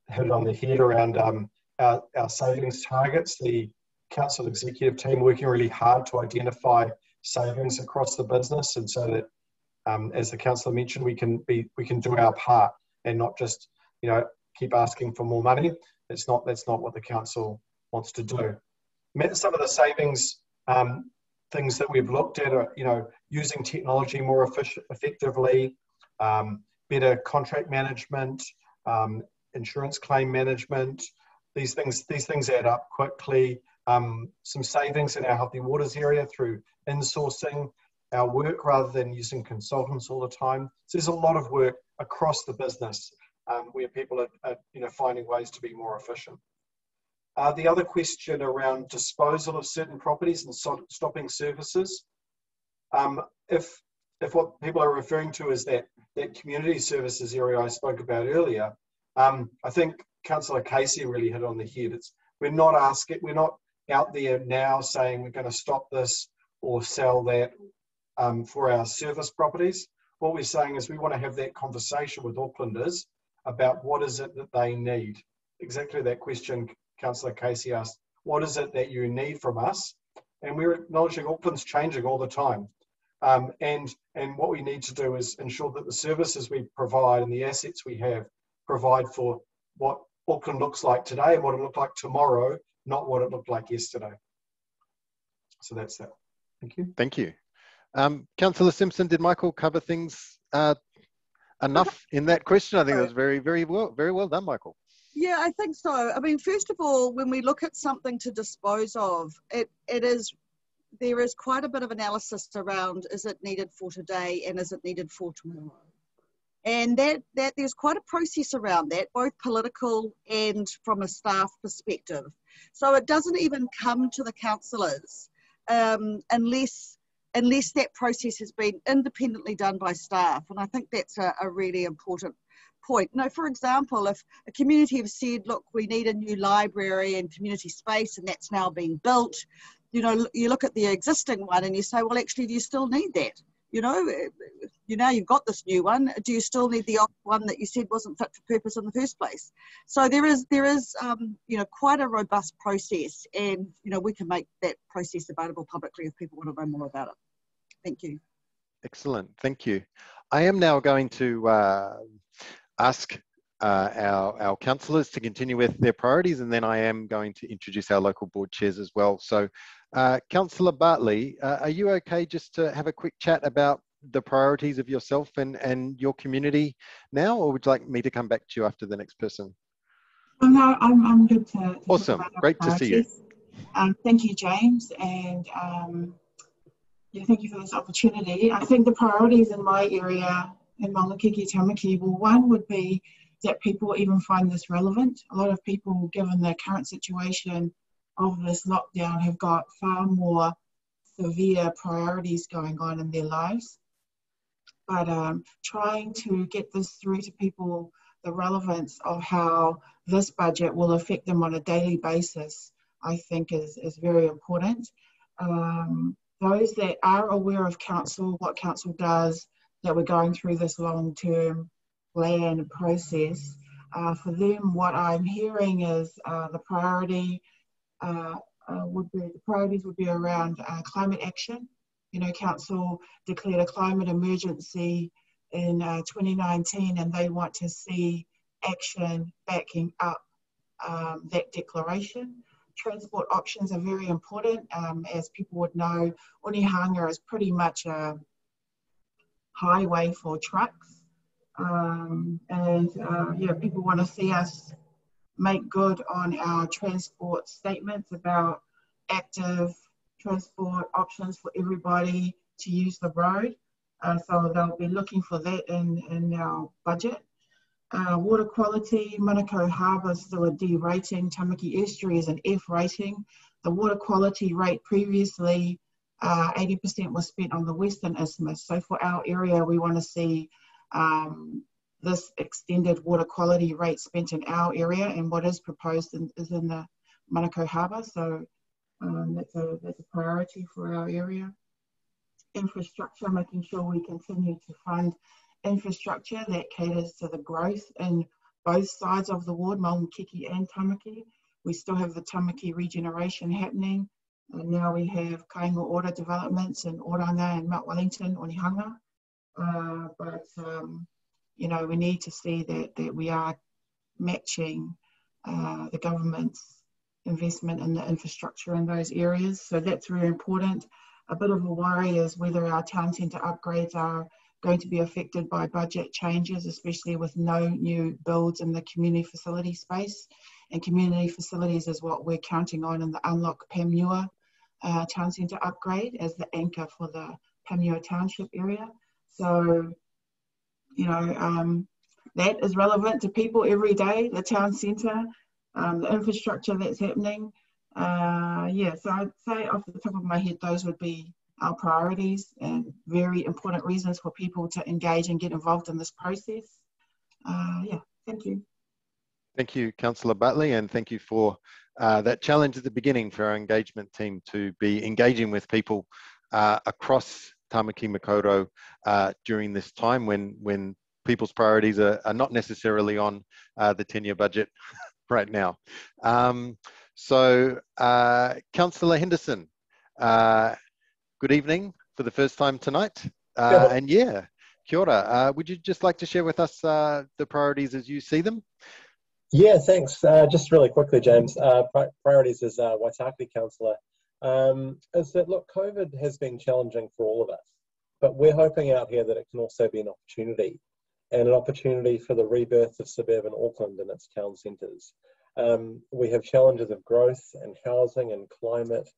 hit it on the head around um, our, our savings targets. The council executive team working really hard to identify savings across the business, and so that, um, as the councillor mentioned, we can be we can do our part and not just you know keep asking for more money. It's not that's not what the council wants to do. Some of the savings um, things that we've looked at are you know using technology more efficient, effectively. Um, better contract management, um, insurance claim management. These things, these things add up quickly. Um, some savings in our healthy waters area through insourcing our work rather than using consultants all the time. So there's a lot of work across the business um, where people are, are, you know, finding ways to be more efficient. Uh, the other question around disposal of certain properties and so stopping services. Um, if if what people are referring to is that that community services area I spoke about earlier, um, I think Councillor Casey really hit on the head. It's we're not asking, we're not out there now saying we're going to stop this or sell that um, for our service properties. What we're saying is we want to have that conversation with Aucklanders about what is it that they need. Exactly that question Councillor Casey asked. What is it that you need from us? And we're acknowledging Auckland's changing all the time. Um, and, and what we need to do is ensure that the services we provide and the assets we have provide for what Auckland looks like today and what it looked like tomorrow, not what it looked like yesterday. So that's that. Thank you. Thank you. Um, Councillor Simpson, did Michael cover things uh, enough in that question? I think that was very, very well, very well done, Michael. Yeah, I think so. I mean, first of all, when we look at something to dispose of, it, it is there is quite a bit of analysis around is it needed for today and is it needed for tomorrow and that, that there's quite a process around that both political and from a staff perspective so it doesn't even come to the councillors um, unless unless that process has been independently done by staff and i think that's a, a really important point. Now, for example, if a community have said, look, we need a new library and community space and that's now being built, you know, you look at the existing one and you say, well, actually, do you still need that? You know, you know, you've got this new one. Do you still need the old one that you said wasn't fit for purpose in the first place? So there is, there is, um, you know, quite a robust process, and you know, we can make that process available publicly if people want to know more about it. Thank you. Excellent, thank you. I am now going to uh, ask uh, our, our councillors to continue with their priorities, and then I am going to introduce our local board chairs as well. So uh, Councillor Bartley, uh, are you okay just to have a quick chat about the priorities of yourself and, and your community now, or would you like me to come back to you after the next person? Oh, no, I'm, I'm good to, to Awesome, great to see you. Um, thank you, James, and um, yeah, thank you for this opportunity. I think the priorities in my area in Maungakiekie Tamaki, well, one would be that people even find this relevant. A lot of people, given their current situation, of this lockdown have got far more severe priorities going on in their lives. But um, trying to get this through to people, the relevance of how this budget will affect them on a daily basis, I think is, is very important. Um, those that are aware of council, what council does, that we're going through this long term plan process, uh, for them, what I'm hearing is uh, the priority would be the priorities would be around uh, climate action. You know, council declared a climate emergency in uh, 2019, and they want to see action backing up um, that declaration. Transport options are very important. Um, as people would know, Onehunga is pretty much a highway for trucks. Um, and uh, yeah, people want to see us make good on our transport statements about active transport options for everybody to use the road. Uh, so they'll be looking for that in, in our budget. Uh, water quality, Manukau Harbour is still a D rating, Tamaki Estuary is an F rating. The water quality rate previously, 80% uh, was spent on the Western Isthmus. So for our area, we want to see um, this extended water quality rate spent in our area and what is proposed in, is in the Manukau Harbour. So um, that's, a, that's a priority for our area. Infrastructure, making sure we continue to fund infrastructure that caters to the growth in both sides of the ward, Maungakiekie and Tamaki. We still have the Tamaki regeneration happening. And now we have Kainga Ora developments in Oranga and Mount Wellington, Onehunga. Uh, but, um, you know, we need to see that, that we are matching uh, the government's investment in the infrastructure in those areas. So that's very important. A bit of a worry is whether our town centre upgrades are going to be affected by budget changes, especially with no new builds in the community facility space. And community facilities is what we're counting on in the Unlock Panmure uh, Town Centre upgrade as the anchor for the Panmure Township area. So, you know, um, that is relevant to people every day, the town centre, um, the infrastructure that's happening. Uh, yeah, so I'd say off the top of my head, those would be our priorities and very important reasons for people to engage and get involved in this process. Uh, yeah, thank you. Thank you, Councillor Bartley, and thank you for uh, that challenge at the beginning for our engagement team to be engaging with people uh, across Tamaki Makaurau uh, during this time when, when people's priorities are, are not necessarily on uh, the 10-year budget right now. Um, so, uh, Councillor Henderson, uh, good evening for the first time tonight. Uh, and yeah, kia ora. Uh, would you just like to share with us uh, the priorities as you see them? Yeah, thanks. Uh, just really quickly, James. Uh, pri priorities as uh, Waitakere councillor um, is that look, COVID has been challenging for all of us, but we're hoping out here that it can also be an opportunity and an opportunity for the rebirth of suburban Auckland and its town centres. Um, we have challenges of growth and housing and climate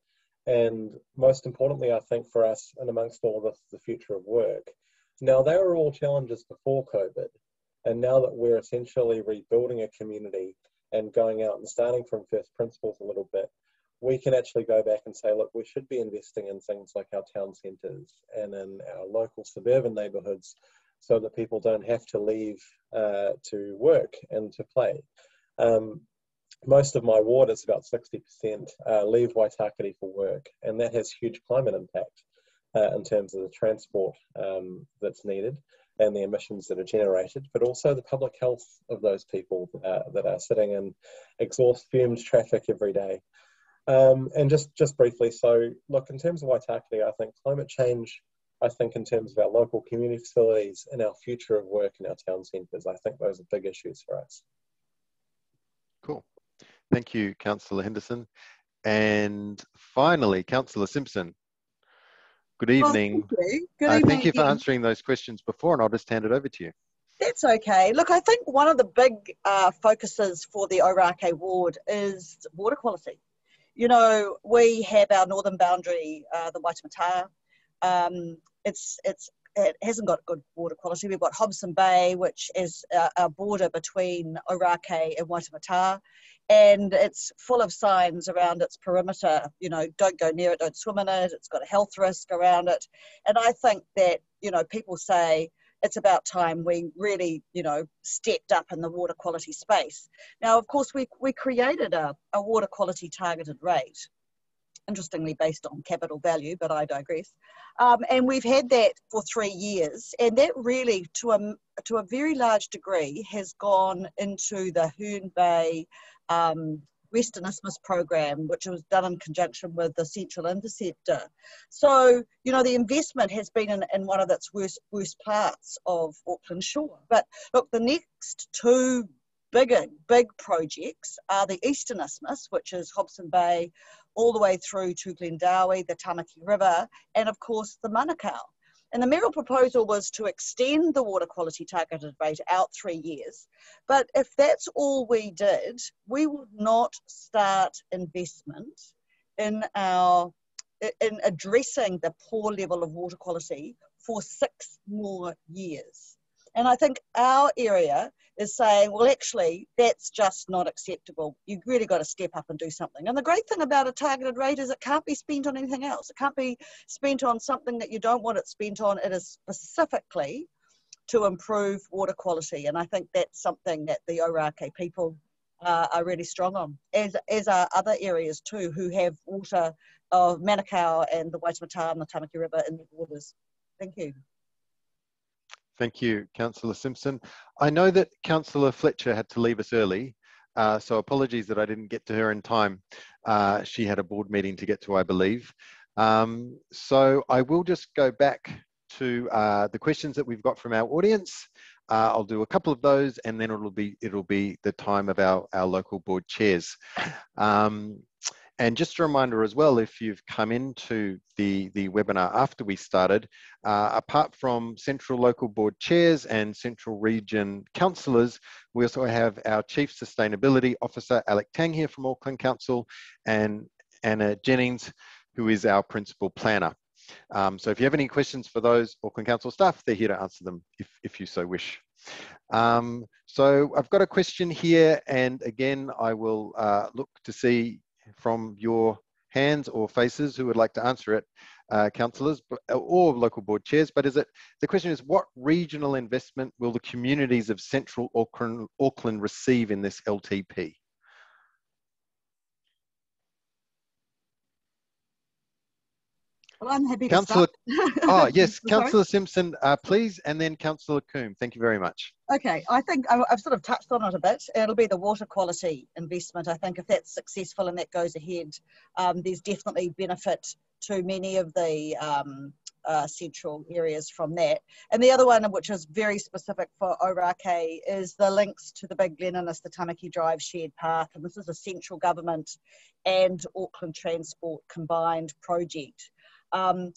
and most importantly, I think for us and amongst all of us, the future of work. Now, they were all challenges before COVID, and now that we're essentially rebuilding a community and going out and starting from first principles a little bit, we can actually go back and say, look, we should be investing in things like our town centres and in our local suburban neighbourhoods so that people don't have to leave uh, to work and to play. Um, most of my ward is about 60% uh, leave Waitakere for work, and that has huge climate impact uh, in terms of the transport um, that's needed and the emissions that are generated, but also the public health of those people uh, that are sitting in exhaust fumes traffic every day. Um, and just, just briefly, so look, in terms of Waitakere, I think climate change, I think in terms of our local community facilities and our future of work in our town centres, I think those are big issues for us. Cool. Thank you, Councillor Henderson. And finally, Councillor Simpson. Good evening. Well, thank you. Good uh, evening. Thank you for answering those questions before, and I'll just hand it over to you. That's okay. Look, I think one of the big uh, focuses for the Ōrākei ward is water quality. You know, we have our northern boundary, uh, the Waitemata. Um, it's it's it hasn't got good water quality. We've got Hobson Bay, which is a, a border between Ōrākei and Waitemata and it's full of signs around its perimeter you know don't go near it don't swim in it it's got a health risk around it and i think that you know people say it's about time we really you know stepped up in the water quality space now of course we, we created a, a water quality targeted rate interestingly based on capital value, but I digress. Um, and we've had that for three years, and that really, to a, to a very large degree, has gone into the Herne Bay um, Western Isthmus program, which was done in conjunction with the Central Interceptor. So, you know, the investment has been in, in one of its worst, worst parts of Auckland Shore. But look, the next two big, big projects are the Eastern Isthmus, which is Hobson Bay, all the way through to Glendowie, the Tamaki River, and of course the Manukau. And the mayoral proposal was to extend the water quality targeted rate out three years. But if that's all we did, we would not start investment in our in addressing the poor level of water quality for six more years. And I think our area is saying, well, actually, that's just not acceptable. You've really got to step up and do something. And the great thing about a targeted rate is it can't be spent on anything else. It can't be spent on something that you don't want it spent on. It is specifically to improve water quality. And I think that's something that the Ōrākei people uh, are really strong on, as, as are other areas too, who have water of Manukau and the Waitemata and the Tamaki River in their waters. Thank you. Thank you, Councillor Simpson. I know that Councillor Fletcher had to leave us early, uh, so apologies that I didn't get to her in time. Uh, she had a board meeting to get to, I believe. Um, so I will just go back to uh, the questions that we've got from our audience. Uh, I'll do a couple of those and then it'll be it'll be the time of our, our local board chairs. Um, and just a reminder as well, if you've come into the, the webinar after we started, uh, apart from Central Local Board Chairs and Central Region Councillors, we also have our Chief Sustainability Officer, Alec Tang here from Auckland Council, and Anna Jennings, who is our Principal Planner. Um, so if you have any questions for those Auckland Council staff, they're here to answer them if, if you so wish. Um, so I've got a question here, and again, I will uh, look to see from your hands or faces who would like to answer it, uh, councillors or local board chairs. But is it the question is what regional investment will the communities of Central Auckland, Auckland receive in this LTP? Well, I'm happy Councillor, oh yes, Councillor Simpson, uh, please, and then Councillor Coom. Thank you very much. Okay, I think I- I've sort of touched on it a bit. It'll be the water quality investment. I think if that's successful and that goes ahead, um, there's definitely benefit to many of the um, uh, central areas from that. And the other one, which is very specific for Ōrākei, is the links to the Big Glen Innes, the Tamaki Drive shared path. And this is a central government and Auckland Transport combined project. Um,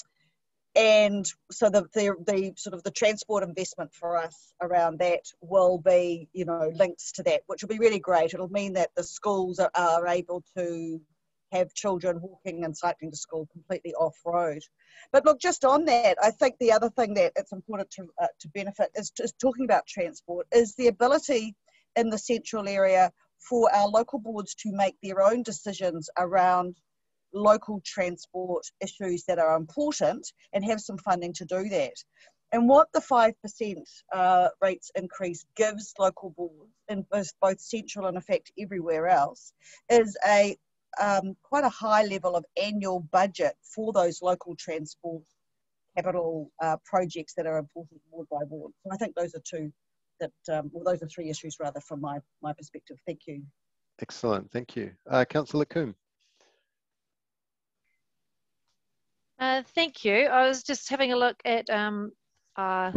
and so the, the, the sort of the transport investment for us around that will be you know links to that which will be really great. It'll mean that the schools are, are able to have children walking and cycling to school completely off road but look just on that i think the other thing that it's important to, uh, to benefit is just talking about transport is the ability in the central area for our local boards to make their own decisions around local transport issues that are important and have some funding to do that. And what the 5% uh, rates increase gives local boards in both, central and in fact everywhere else is a um, quite a high level of annual budget for those local transport capital uh, projects that are important ward by ward. So I think those are two that, um, well, those are three issues rather from my, my perspective. Thank you. Excellent, thank you. Uh, Councillor Coom. Uh, thank you. I was just having a look at um, our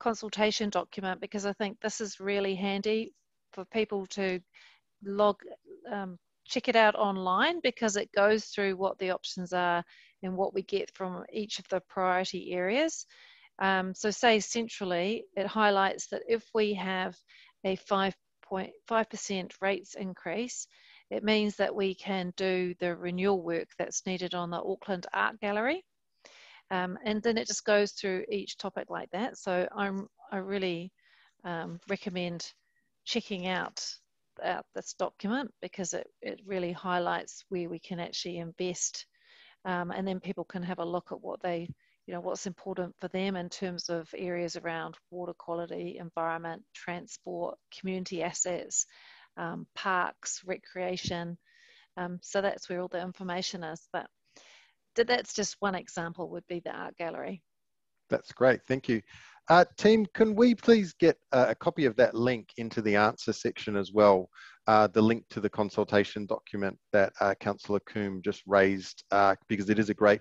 consultation document because I think this is really handy for people to log, um, check it out online because it goes through what the options are and what we get from each of the priority areas. Um, so say centrally, it highlights that if we have a 5.5% rates increase, it means that we can do the renewal work that's needed on the Auckland Art Gallery. Um, and then it just goes through each topic like that. So I'm, I really um, recommend checking out, out this document because it, it really highlights where we can actually invest um, and then people can have a look at what they, you know, what's important for them in terms of areas around water quality, environment, transport, community assets, um, parks, recreation. Um, so that's where all the information is. But that's just one example would be the art gallery. That's great, thank you. Uh, team, can we please get a, copy of that link into the answer section as well? uh, the link to the consultation document that uh, Councillor Coom just raised uh, because it is a great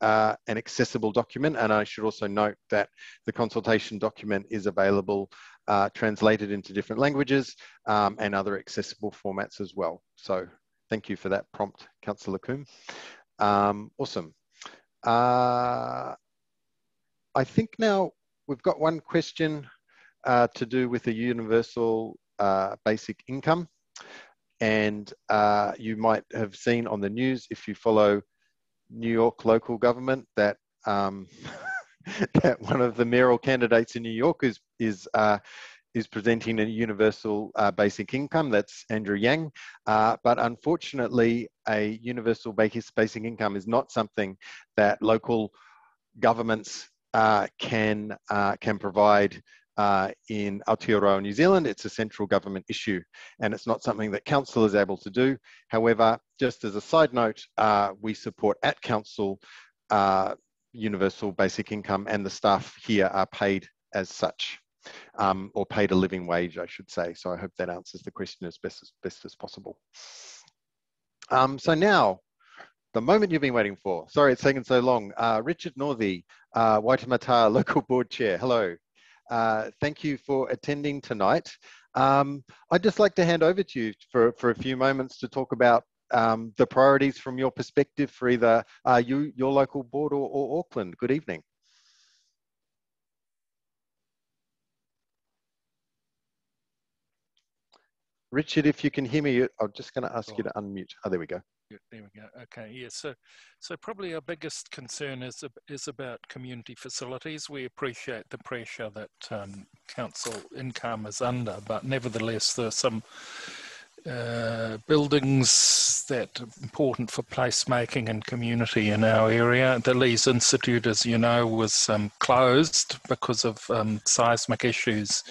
uh, and accessible document. And I should also note that the consultation document is available uh, translated into different languages um, and other accessible formats as well. So thank you for that prompt, Councillor Coom. Um, awesome. Uh, I think now we've got one question uh, to do with the universal uh, basic income. And uh, you might have seen on the news, if you follow New York local government, that um, that one of the mayoral candidates in New York is is uh, is presenting a universal uh, basic income. That's Andrew Yang. Uh, but unfortunately, a universal basic income is not something that local governments uh, can uh, can provide uh, in Aotearoa, New Zealand. It's a central government issue and it's not something that council is able to do. However, just as a side note, we support at council uh, universal basic income and the staff here are paid as such. Um, or paid a living wage, I should say. So I hope that answers the question as best as, best as possible. Um, so now, the moment you've been waiting for. Sorry, it's taken so long. Uh, Richard Northey, uh, Waitemata Local Board Chair. Hello. Uh, thank you for attending tonight. Um, I'd just like to hand over to you for, for a few moments to talk about um, the priorities from your perspective for either uh, you, your local board or, or Auckland. Good evening. Richard, if you can hear me, I'm just going to ask you to unmute. Oh, there we go. There we go. Okay, yeah. So, so probably our biggest concern is is about community facilities. We appreciate the pressure that um, council income is under, but nevertheless, there are some uh, buildings that are important for placemaking and community in our area. The Leys Institute, as you know, was um, closed because of um, seismic issues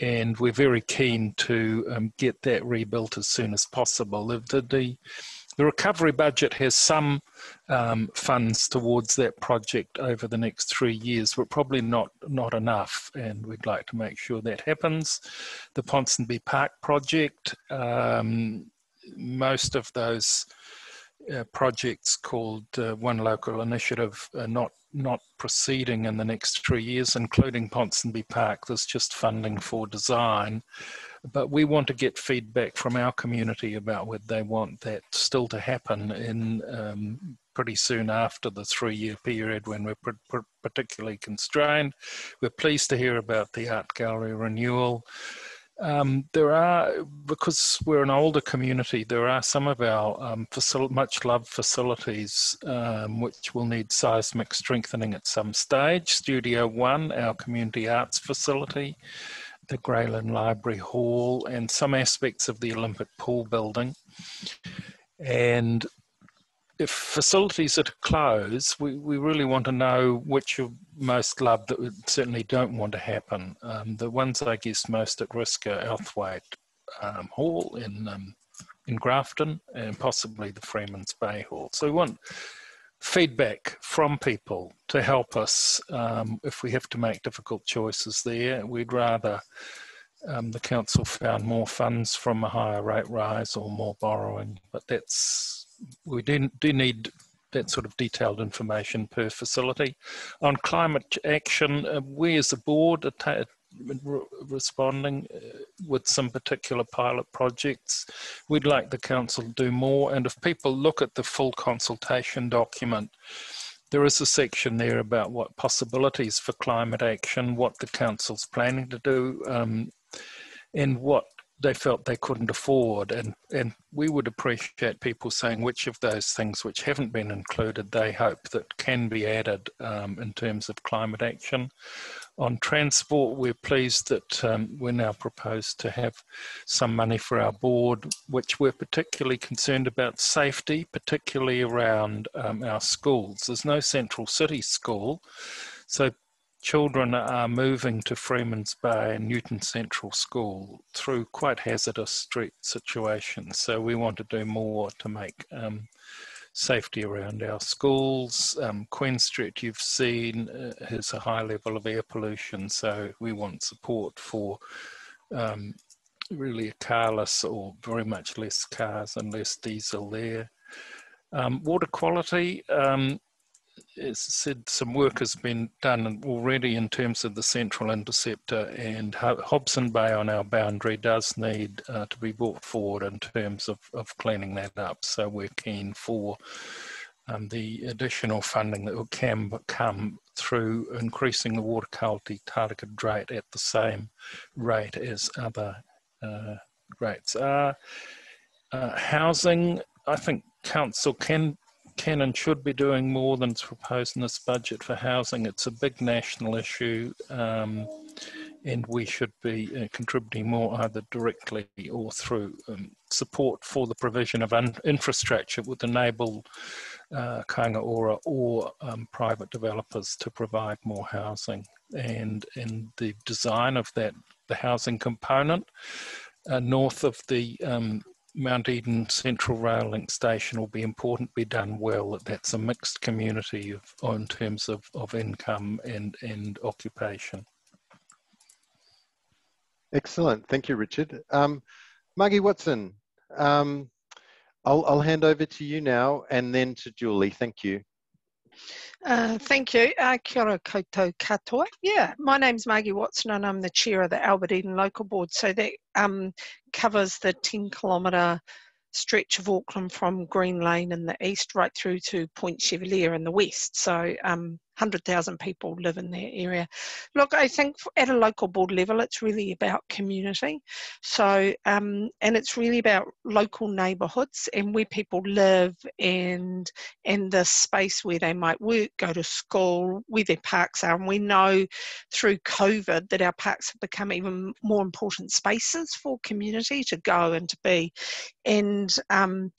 and we're very keen to um, get that rebuilt as soon as possible. The, the, the recovery budget has some um, funds towards that project over the next three years, but probably not not enough, and we'd like to make sure that happens. The Ponsonby Park project, um, most of those uh, projects called uh, One Local Initiative are not not proceeding in the next three years, including Ponsonby Park. There's just funding for design but we want to get feedback from our community about whether they want that still to happen in um, pretty soon after the three-year period when we're particularly constrained. We're pleased to hear about the art gallery renewal. Um, there are, because we're an older community, there are some of our um, much loved facilities um, which will need seismic strengthening at some stage. Studio One, our community arts facility, the Grey Lynn Library Hall and some aspects of the Olympic pool building. And if facilities are to close, we, we really want to know which are most loved that we certainly don't want to happen. Um, the ones I guess most at risk are Outhwaite um, Hall in, um, in Grafton and possibly the Freeman's Bay Hall. So we want feedback from people to help us um, if we have to make difficult choices there. We'd rather um, the council found more funds from a higher rate rise or more borrowing, but that's we do, do need that sort of detailed information per facility. On climate action, uh, we as a board are responding uh, with some particular pilot projects. We'd like the council to do more. And if people look at the full consultation document, there is a section there about what possibilities for climate action, what the council's planning to do, um, and what they felt they couldn't afford. And, and we would appreciate people saying which of those things which haven't been included they hope that can be added um, in terms of climate action. On transport, we're pleased that um, we're now proposed to have some money for our board, which we're particularly concerned about safety, particularly around um, our schools. There's no central city school, so children are moving to Freeman's Bay and Newton Central School through quite hazardous street situations. So we want to do more to make um, safety around our schools. Um, Queen Street, you've seen, uh, has a high level of air pollution, so we want support for um, really a carless or very much less cars and less diesel there. Um, water quality, um, as said, some work has been done already in terms of the central interceptor and Hobson Bay on our boundary does need uh, to be brought forward in terms of, of cleaning that up. So we're keen for um, the additional funding that can come through increasing the water quality targeted rate at the same rate as other uh, rates. Uh, uh, housing, I think council can can and should be doing more than is proposed in this budget for housing. It's a big national issue. Um, and we should be uh, contributing more either directly or through um, support for the provision of infrastructure would enable uh, Kāinga Ora or um, private developers to provide more housing. And in the design of that, the housing component, uh, north of the um, Mount Eden Central Rail Link Station will be important be done well. That's a mixed community of, in terms of, of income and, and occupation. Excellent. Thank you, Richard. Um, Watson, um, I'll, I'll hand over to you now and then to Julie. Thank you. Uh, thank you. Uh, kia ora koutou katoa. Yeah, my name's Margi Watson and I'm the chair of the Albert Eden Local Board. So that um, covers the 10 kilometre stretch of Auckland from Green Lane in the east right through to Point Chevalier in the west. So um, 100,000 people live in that area. Look, I think at a local board level, it's really about community. So, um, and it's really about local neighbourhoods and where people live and and the space where they might work, go to school, where their parks are. And we know through COVID that our parks have become even more important spaces for community to go and to be. And um,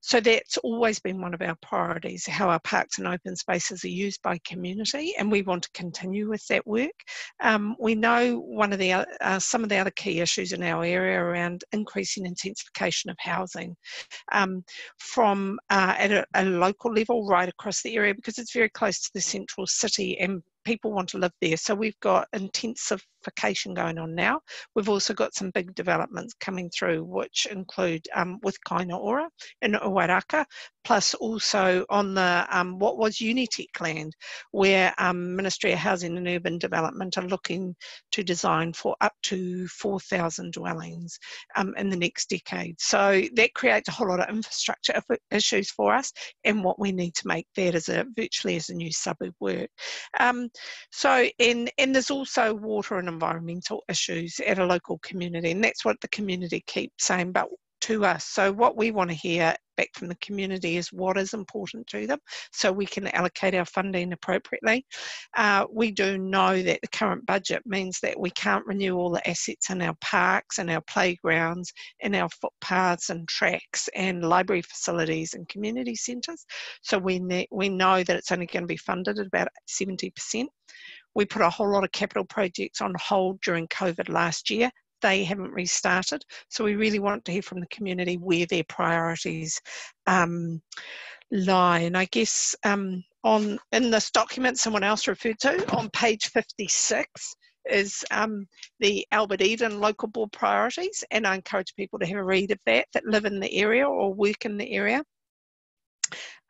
so that's always been one of our priorities, how our parks and open spaces are used by community, and we want to continue with that work. Um, we know one of the uh, some of the other key issues in our area around increasing intensification of housing um, from uh, at a, a local level right across the area because it's very close to the central city and people want to live there. So we've got intensification going on now. We've also got some big developments coming through, which include um, with Kāinga Ora in Wairaka, plus also on the um, what was Unitec land, where um, Ministry of Housing and Urban Development are looking to design for up to 4,000 dwellings um, in the next decade. So that creates a whole lot of infrastructure issues for us, and what we need to make that as a virtually as a new suburb work. Um, so, in and there's also water and environmental issues at a local community, and that's what the community keeps saying. But to us. So, what we want to hear back from the community is what is important to them so we can allocate our funding appropriately. Uh, we do know that the current budget means that we can't renew all the assets in our parks and our playgrounds and our footpaths and tracks and library facilities and community centres. So, we, ne- we know that it's only going to be funded at about 70%. We put a whole lot of capital projects on hold during COVID last year they haven't restarted. So we really want to hear from the community where their priorities um, lie. And I guess um, on in this document, someone else referred to on page 56 is um, the Albert Eden local board priorities, and I encourage people to have a read of that that live in the area or work in the area.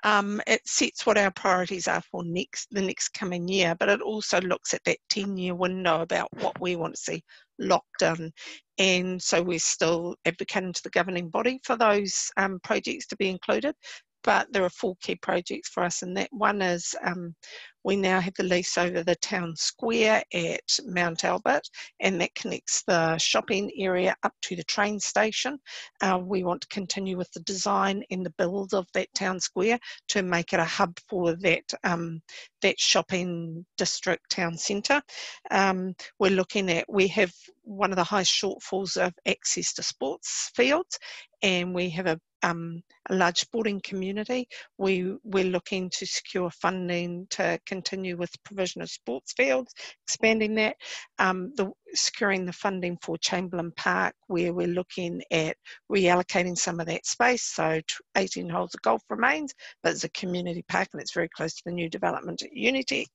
Um, it sets what our priorities are for next the next coming year, but it also looks at that 10 year window about what we want to see locked in. And so we're still advocating to the governing body for those um, projects to be included. But there are four key projects for us, and that one is um, we now have the lease over the town square at Mount Albert, and that connects the shopping area up to the train station. Uh, we want to continue with the design and the build of that town square to make it a hub for that um, that shopping district town centre. Um, we're looking at we have one of the highest shortfalls of access to sports fields, and we have a um, a large sporting community. We, we're looking to secure funding to continue with provision of sports fields, expanding that. Um, the securing the funding for Chamberlain Park, where we're looking at reallocating some of that space. So 18 holes of golf remains, but it's a community park and it's very close to the new development at Unitec.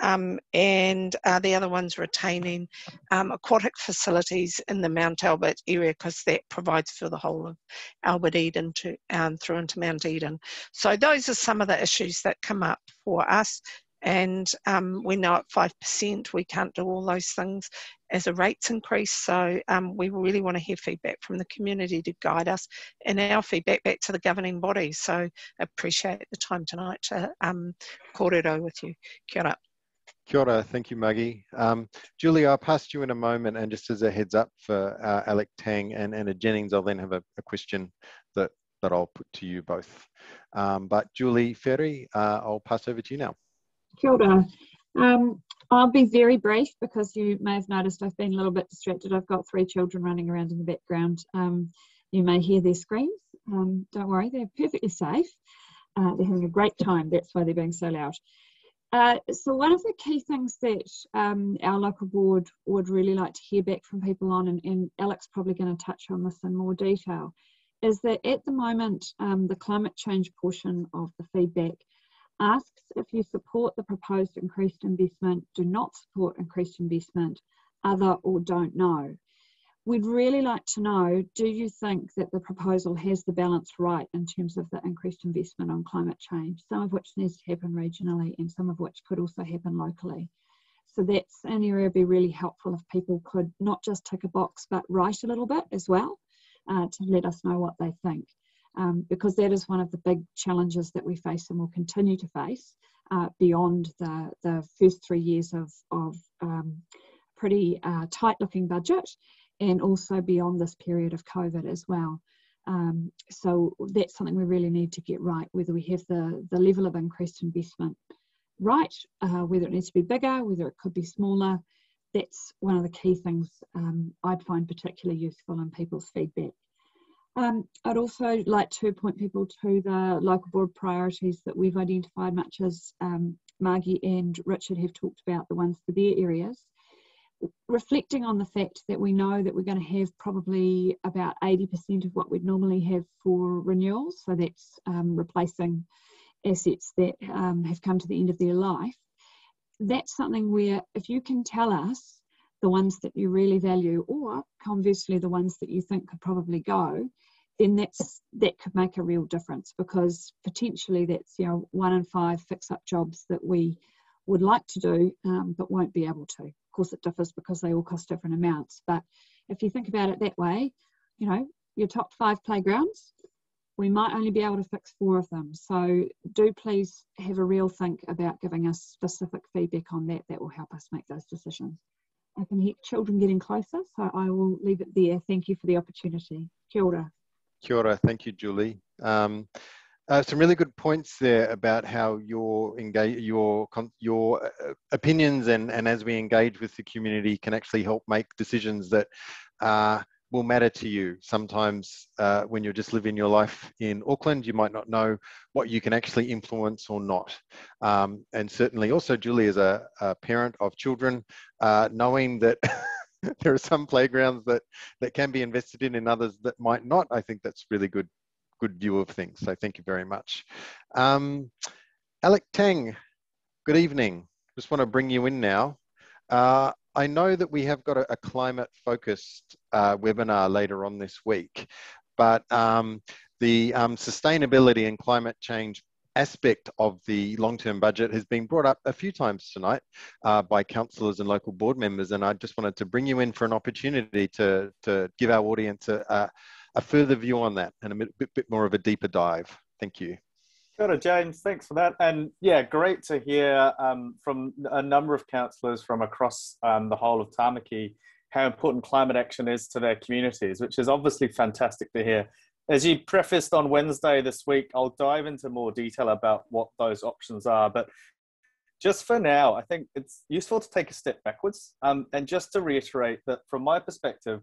Um, and uh, the other one's retaining um, aquatic facilities in the Mount Albert area because that provides for the whole of Albert Eden to, um, through into Mount Eden. So those are some of the issues that come up for us and um, we know at 5% we can't do all those things as a rates increase. So um, we really want to hear feedback from the community to guide us and our feedback back to the governing body. So appreciate the time tonight to um, kōrero with you. Kia ora. Kia ora, thank you, Maggie. Um, Julie, I'll pass you in a moment, and just as a heads up for uh, Alec Tang and Anna Jennings, I'll then have a, a question that, I'll put to you both. Um, but Julie Fairey, uh, I'll pass over to you now. Kia ora. Um, I'll be very brief because you may have noticed I've been a little bit distracted. I've got three children running around in the background. Um, you may hear their screams. Um, don't worry, they're perfectly safe. Uh, they're having a great time. That's why they're being so loud. Uh, so one of the key things that um, our local board would really like to hear back from people on, and, and Alex probably going to touch on this in more detail, is that at the moment um, the climate change portion of the feedback asks if you support the proposed increased investment, do not support increased investment, other or don't know. We'd really like to know, do you think that the proposal has the balance right in terms of the increased investment on climate change, some of which needs to happen regionally and some of which could also happen locally. So that's an area would be really helpful if people could not just tick a box but write a little bit as well uh, to let us know what they think um, because that is one of the big challenges that we face and will continue to face uh, beyond the, the first three years of, of um, pretty uh, tight looking budget and also beyond this period of COVID as well. Um, so that's something we really need to get right, whether we have the, the level of increased investment right, uh, whether it needs to be bigger, whether it could be smaller. That's one of the key things um, I'd find particularly useful in people's feedback. Um, I'd also like to point people to the local board priorities that we've identified, much as um, Margi and Richard have talked about the ones for their areas. Reflecting on the fact that we know that we're going to have probably about 80% of what we'd normally have for renewals, so that's um, replacing assets that um, have come to the end of their life. That's something where if you can tell us the ones that you really value, or conversely, the ones that you think could probably go, then that's that could make a real difference because potentially that's you know one in five fix up jobs that we would like to do um, but won't be able to. Of course, it differs because they all cost different amounts. But if you think about it that way, you know your top five playgrounds, we might only be able to fix four of them. So do please have a real think about giving us specific feedback on that. That will help us make those decisions. I can hear children getting closer, so I will leave it there. Thank you for the opportunity. Kia ora. Kia ora. Thank you, Julie. Um, uh, some really good points there about how your engage your your uh, opinions and and as we engage with the community can actually help make decisions that uh, will matter to you. Sometimes uh, when you're just living your life in Auckland, you might not know what you can actually influence or not. Um, and certainly also Julie is a, a parent of children, uh, knowing that there are some playgrounds that that can be invested in and others that might not. I think that's really good good view of things. So thank you very much. Um, Alec Tang, good evening. Just want to bring you in now. Uh, I know that we have got a, a climate focused uh, webinar later on this week, but um, the um, sustainability and climate change aspect of the long-term budget has been brought up a few times tonight uh, by councillors and local board members, and I just wanted to bring you in for an opportunity to, to give our audience a, a further view on that and a bit, bit more of a deeper dive. Thank you. Good, James. Thanks for that. And yeah, great to hear um, from a number of councillors from across um, the whole of Tamaki how important climate action is to their communities, which is obviously fantastic to hear as you prefaced on Wednesday this week, I'll dive into more detail about what those options are. But just for now, I think it's useful to take a step backwards um, and just to reiterate that from my perspective,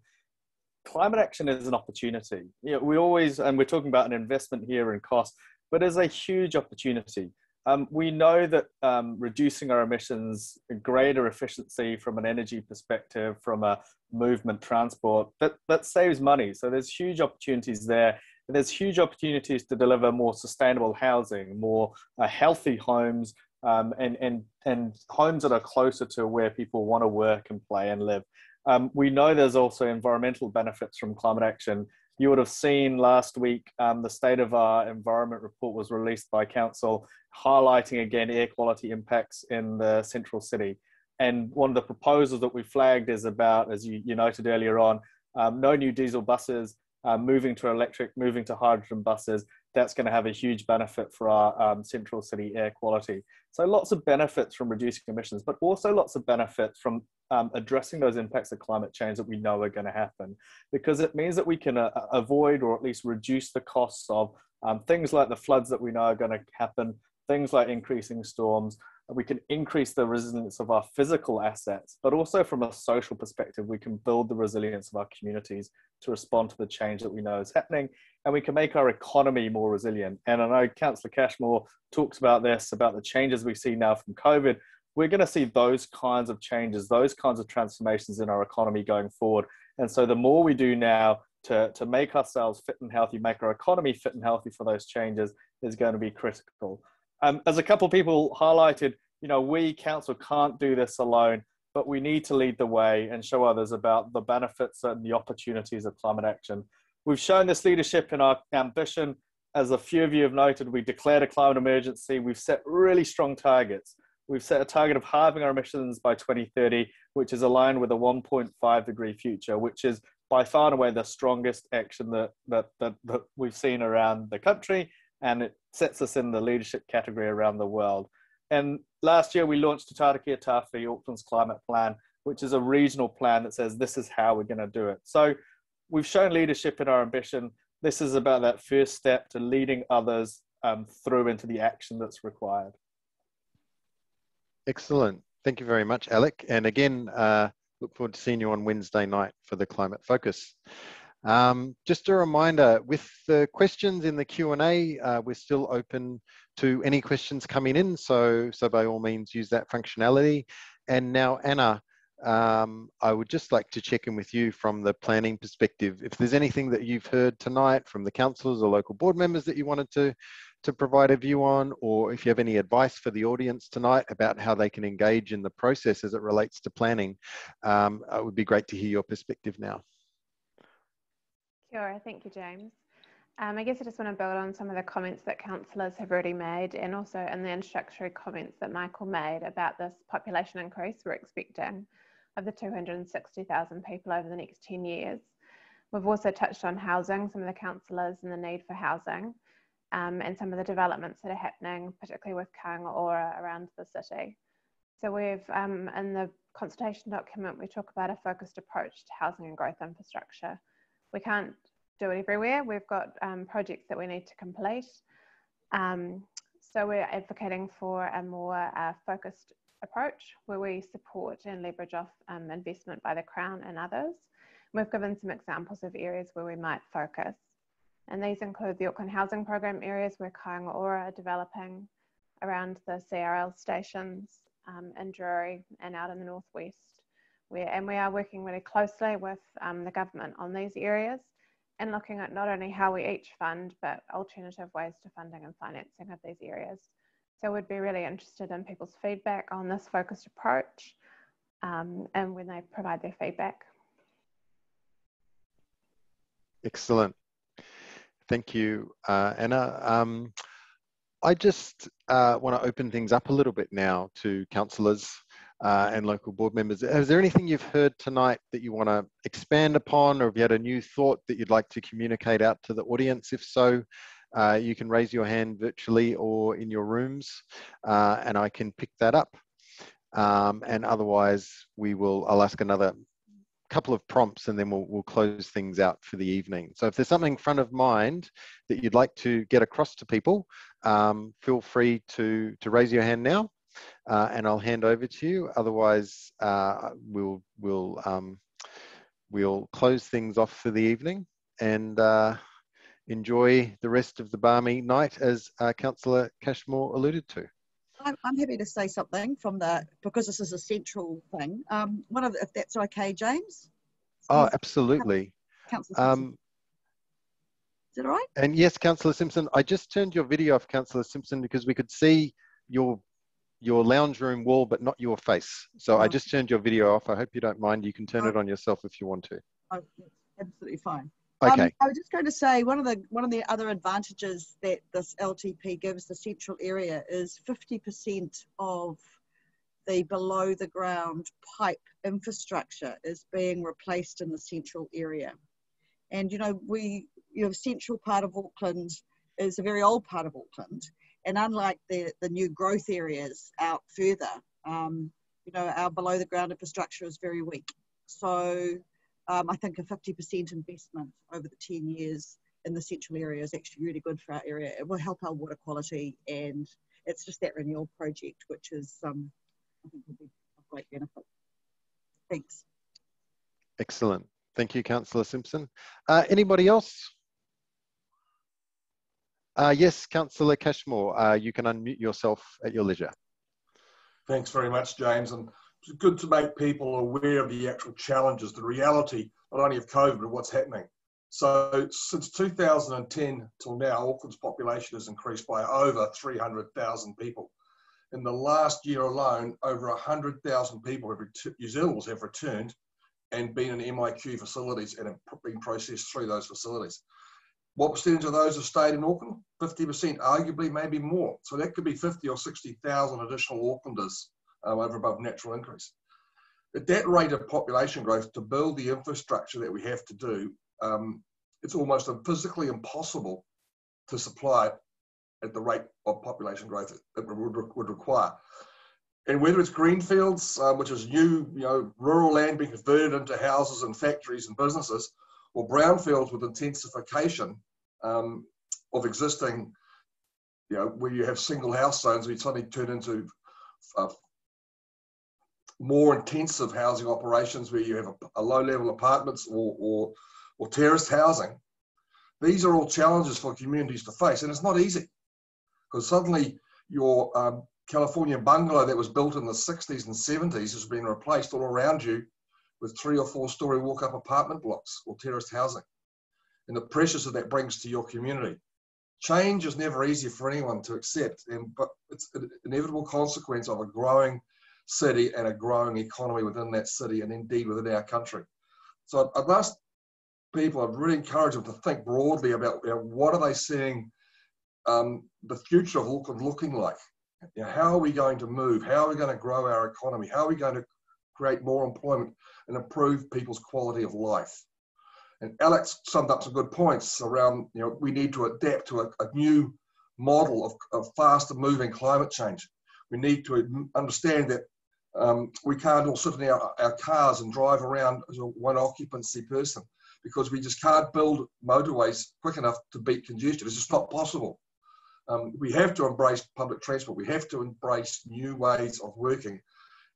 climate action is an opportunity. You know, we always, and we're talking about an investment here in cost, but there's a huge opportunity. Um, we know that um, reducing our emissions, greater efficiency from an energy perspective, from a movement transport, that, that saves money. So there's huge opportunities there. And there's huge opportunities to deliver more sustainable housing, more uh, healthy homes, um, and, and, and homes that are closer to where people want to work and play and live. Um, we know there's also environmental benefits from climate action. You would have seen last week um, the state of our environment report was released by council, highlighting again air quality impacts in the central city. And one of the proposals that we flagged is about, as you, you noted earlier on, um, no new diesel buses, uh, moving to electric, moving to hydrogen buses, that's going to have a huge benefit for our um, central city air quality. So lots of benefits from reducing emissions, but also lots of benefits from um, addressing those impacts of climate change that we know are going to happen, because it means that we can uh, avoid or at least reduce the costs of um, things like the floods that we know are going to happen, things like increasing storms, we can increase the resilience of our physical assets, but also from a social perspective, we can build the resilience of our communities to respond to the change that we know is happening, and we can make our economy more resilient. And I know Councillor Cashmore talks about this, about the changes we see now from COVID. We're going to see those kinds of changes, those kinds of transformations in our economy going forward. And so the more we do now to, to make ourselves fit and healthy, make our economy fit and healthy for those changes is going to be critical. Um, as a couple of people highlighted, you know, we council can't do this alone, but we need to lead the way and show others about the benefits and the opportunities of climate action. We've shown this leadership in our ambition. As a few of you have noted, we declared a climate emergency. We've set really strong targets. We've set a target of halving our emissions by 2030, which is aligned with a 1.5 degree future, which is by far and away the strongest action that, that, that, that we've seen around the country and it sets us in the leadership category around the world. And last year we launched Te Tāruke-ā-Tāwhiri, Auckland's climate plan, which is a regional plan that says this is how we're going to do it. So we've shown leadership in our ambition. This is about that first step to leading others um, through into the action that's required. Excellent. Thank you very much, Alec. And again, uh, look forward to seeing you on Wednesday night for the Climate Focus. Um, just a reminder, with the questions in the Q&A, uh, we're still open to any questions coming in, so, so by all means use that functionality. And now, Anna, um, I would just like to check in with you from the planning perspective. If there's anything that you've heard tonight from the councillors or local board members that you wanted to, to provide a view on, or if you have any advice for the audience tonight about how they can engage in the process as it relates to planning, um, it would be great to hear your perspective now. Sure, thank you, James. Um, I guess I just want to build on some of the comments that councillors have already made and also in the introductory comments that Michael made about this population increase we're expecting of the 260,000 people over the next 10 years. We've also touched on housing, some of the councillors and the need for housing um, and some of the developments that are happening, particularly with Kāinga Ora around the city. So we've, um, in the consultation document, we talk about a focused approach to housing and growth infrastructure we can't do it everywhere. We've got um, projects that we need to complete. Um, so we're advocating for a more uh, focused approach where we support and leverage off um, investment by the Crown and others. We've given some examples of areas where we might focus. And these include the Auckland Housing Programme areas where Kāinga Ora are developing around the CRL stations um, in Drury and out in the northwest where, and we are working really closely with um, the government on these areas and looking at not only how we each fund, but alternative ways to funding and financing of these areas. So we'd be really interested in people's feedback on this focused approach um, and when they provide their feedback. Excellent. Thank you, uh, Anna. Um, I just uh, want to open things up a little bit now to councillors uh, and local board members. Is there anything you've heard tonight that you want to expand upon, or have you had a new thought that you'd like to communicate out to the audience? If so, uh, you can raise your hand virtually or in your rooms, uh, and I can pick that up. Um, and otherwise, we will. I'll ask another couple of prompts, and then we'll we'll close things out for the evening. So, if there's something front of mind that you'd like to get across to people, um, feel free to to raise your hand now uh, and I'll hand over to you. Otherwise, uh, we'll we'll um, we'll close things off for the evening and uh, enjoy the rest of the balmy night, as uh, Councillor Cashmore alluded to. I'm, I'm happy to say something from the because this is a central thing. Um, one of the, if that's okay, James. Oh, absolutely. Councillor Simpson. Um, is that all right? and yes, Councillor Simpson, I just turned your video off, Councillor Simpson, because we could see your your lounge room wall, but not your face. So I Oh. just turned your video off. I hope you don't mind. You can turn Oh. it on yourself if you want to. Oh, absolutely fine. Okay. Um, I was just going to say one of the one of the other advantages that this LTP gives the central area is 50% of the below the ground pipe infrastructure is being replaced in the central area. And you know, we you know, central part of Auckland is a very old part of Auckland. And unlike the, the new growth areas out further, um, you know, our below the ground infrastructure is very weak. So um, I think a 50% investment over the 10 years in the central area is actually really good for our area. It will help our water quality and it's just that renewal project, which is, um, I think will be of great benefit. Thanks. Excellent. Thank you, Councillor Simpson. Uh, anybody else? Uh, yes, Councillor Cashmore, uh, you can unmute yourself at your leisure. Thanks very much, James. And it's good to make people aware of the actual challenges, the reality, not only of COVID, but what's happening. So since 2010 till now, Auckland's population has increased by over 300,000 people. In the last year alone, over 100,000 people have ret- New Zealanders have returned and been in MIQ facilities and have been processed through those facilities. What percentage of those have stayed in Auckland? 50%, arguably maybe more. So that could be 50 or 60,000 additional Aucklanders um, over above natural increase. At that rate of population growth, to build the infrastructure that we have to do, um, it's almost physically impossible to supply it at the rate of population growth that would, would require. And whether it's greenfields, um, which is new, you know, rural land being converted into houses and factories and businesses, or brownfields with intensification um, of existing, you know, where you have single house zones, we suddenly turn into uh, more intensive housing operations where you have a, a low level apartments or, or, or terraced housing. These are all challenges for communities to face, and it's not easy because suddenly your um, California bungalow that was built in the 60s and 70s has been replaced all around you with three or four story walk up apartment blocks or terraced housing and the pressures that that brings to your community. Change is never easy for anyone to accept, and, but it's an inevitable consequence of a growing city and a growing economy within that city and indeed within our country. So I'd ask people, I'd really encourage them to think broadly about you know, what are they seeing um, the future of Auckland looking like? You know, how are we going to move? How are we going to grow our economy? How are we going to create more employment and improve people's quality of life? And Alex summed up some good points around, you know, we need to adapt to a, a new model of, of faster moving climate change. We need to understand that um, we can't all sit in our, our cars and drive around as a one occupancy person because we just can't build motorways quick enough to beat congestion. It's just not possible. Um, we have to embrace public transport. We have to embrace new ways of working.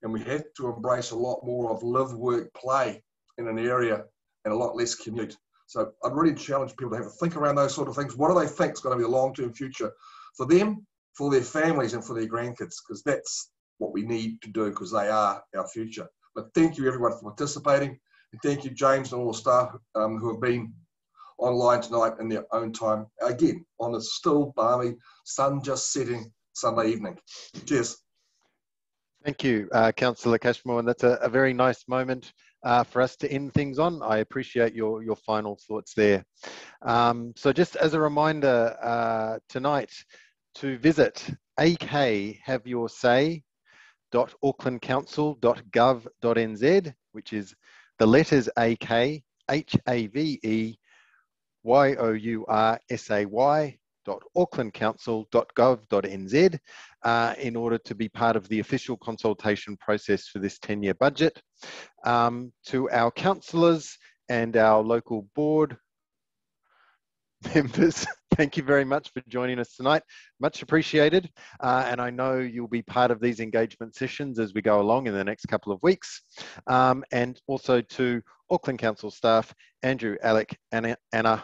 And we have to embrace a lot more of live, work, play in an area and a lot less commute. So I'd really challenge people to have a think around those sort of things. What do they think is going to be the long-term future for them, for their families, and for their grandkids? Because that's what we need to do because they are our future. But thank you everyone for participating. And thank you, James, and all the staff um, who have been online tonight in their own time. Again, on a still balmy, sun just setting Sunday evening. Cheers. Thank you, uh, Councillor Cashmore, and that's a, a very nice moment uh, for us to end things on. I appreciate your, your final thoughts there. Um, so just as a reminder uh, tonight to visit akhaveyoursay.aucklandcouncil.gov.nz, which is the letters AK, H-A-V-E, Y-O-U-R-S-A-Y dot aucklandcouncil.gov.nz uh, in order to be part of the official consultation process for this 10-year budget. Um, to our councillors and our local board members. Thank you very much for joining us tonight. Much appreciated. Uh, and I know you'll be part of these engagement sessions as we go along in the next couple of weeks. Um, and also to Auckland Council staff, Andrew, Alec, Anna, Anna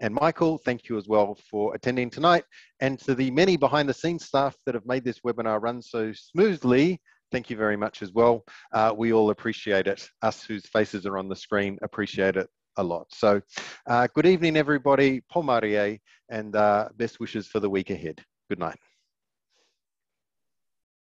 and Michael, thank you as well for attending tonight. And to the many behind the scenes staff that have made this webinar run so smoothly, thank you very much as well. Uh, we all appreciate it. Us whose faces are on the screen appreciate it a lot. So, uh, good evening, everybody. Pō mārie, and uh, best wishes for the week ahead. Good night.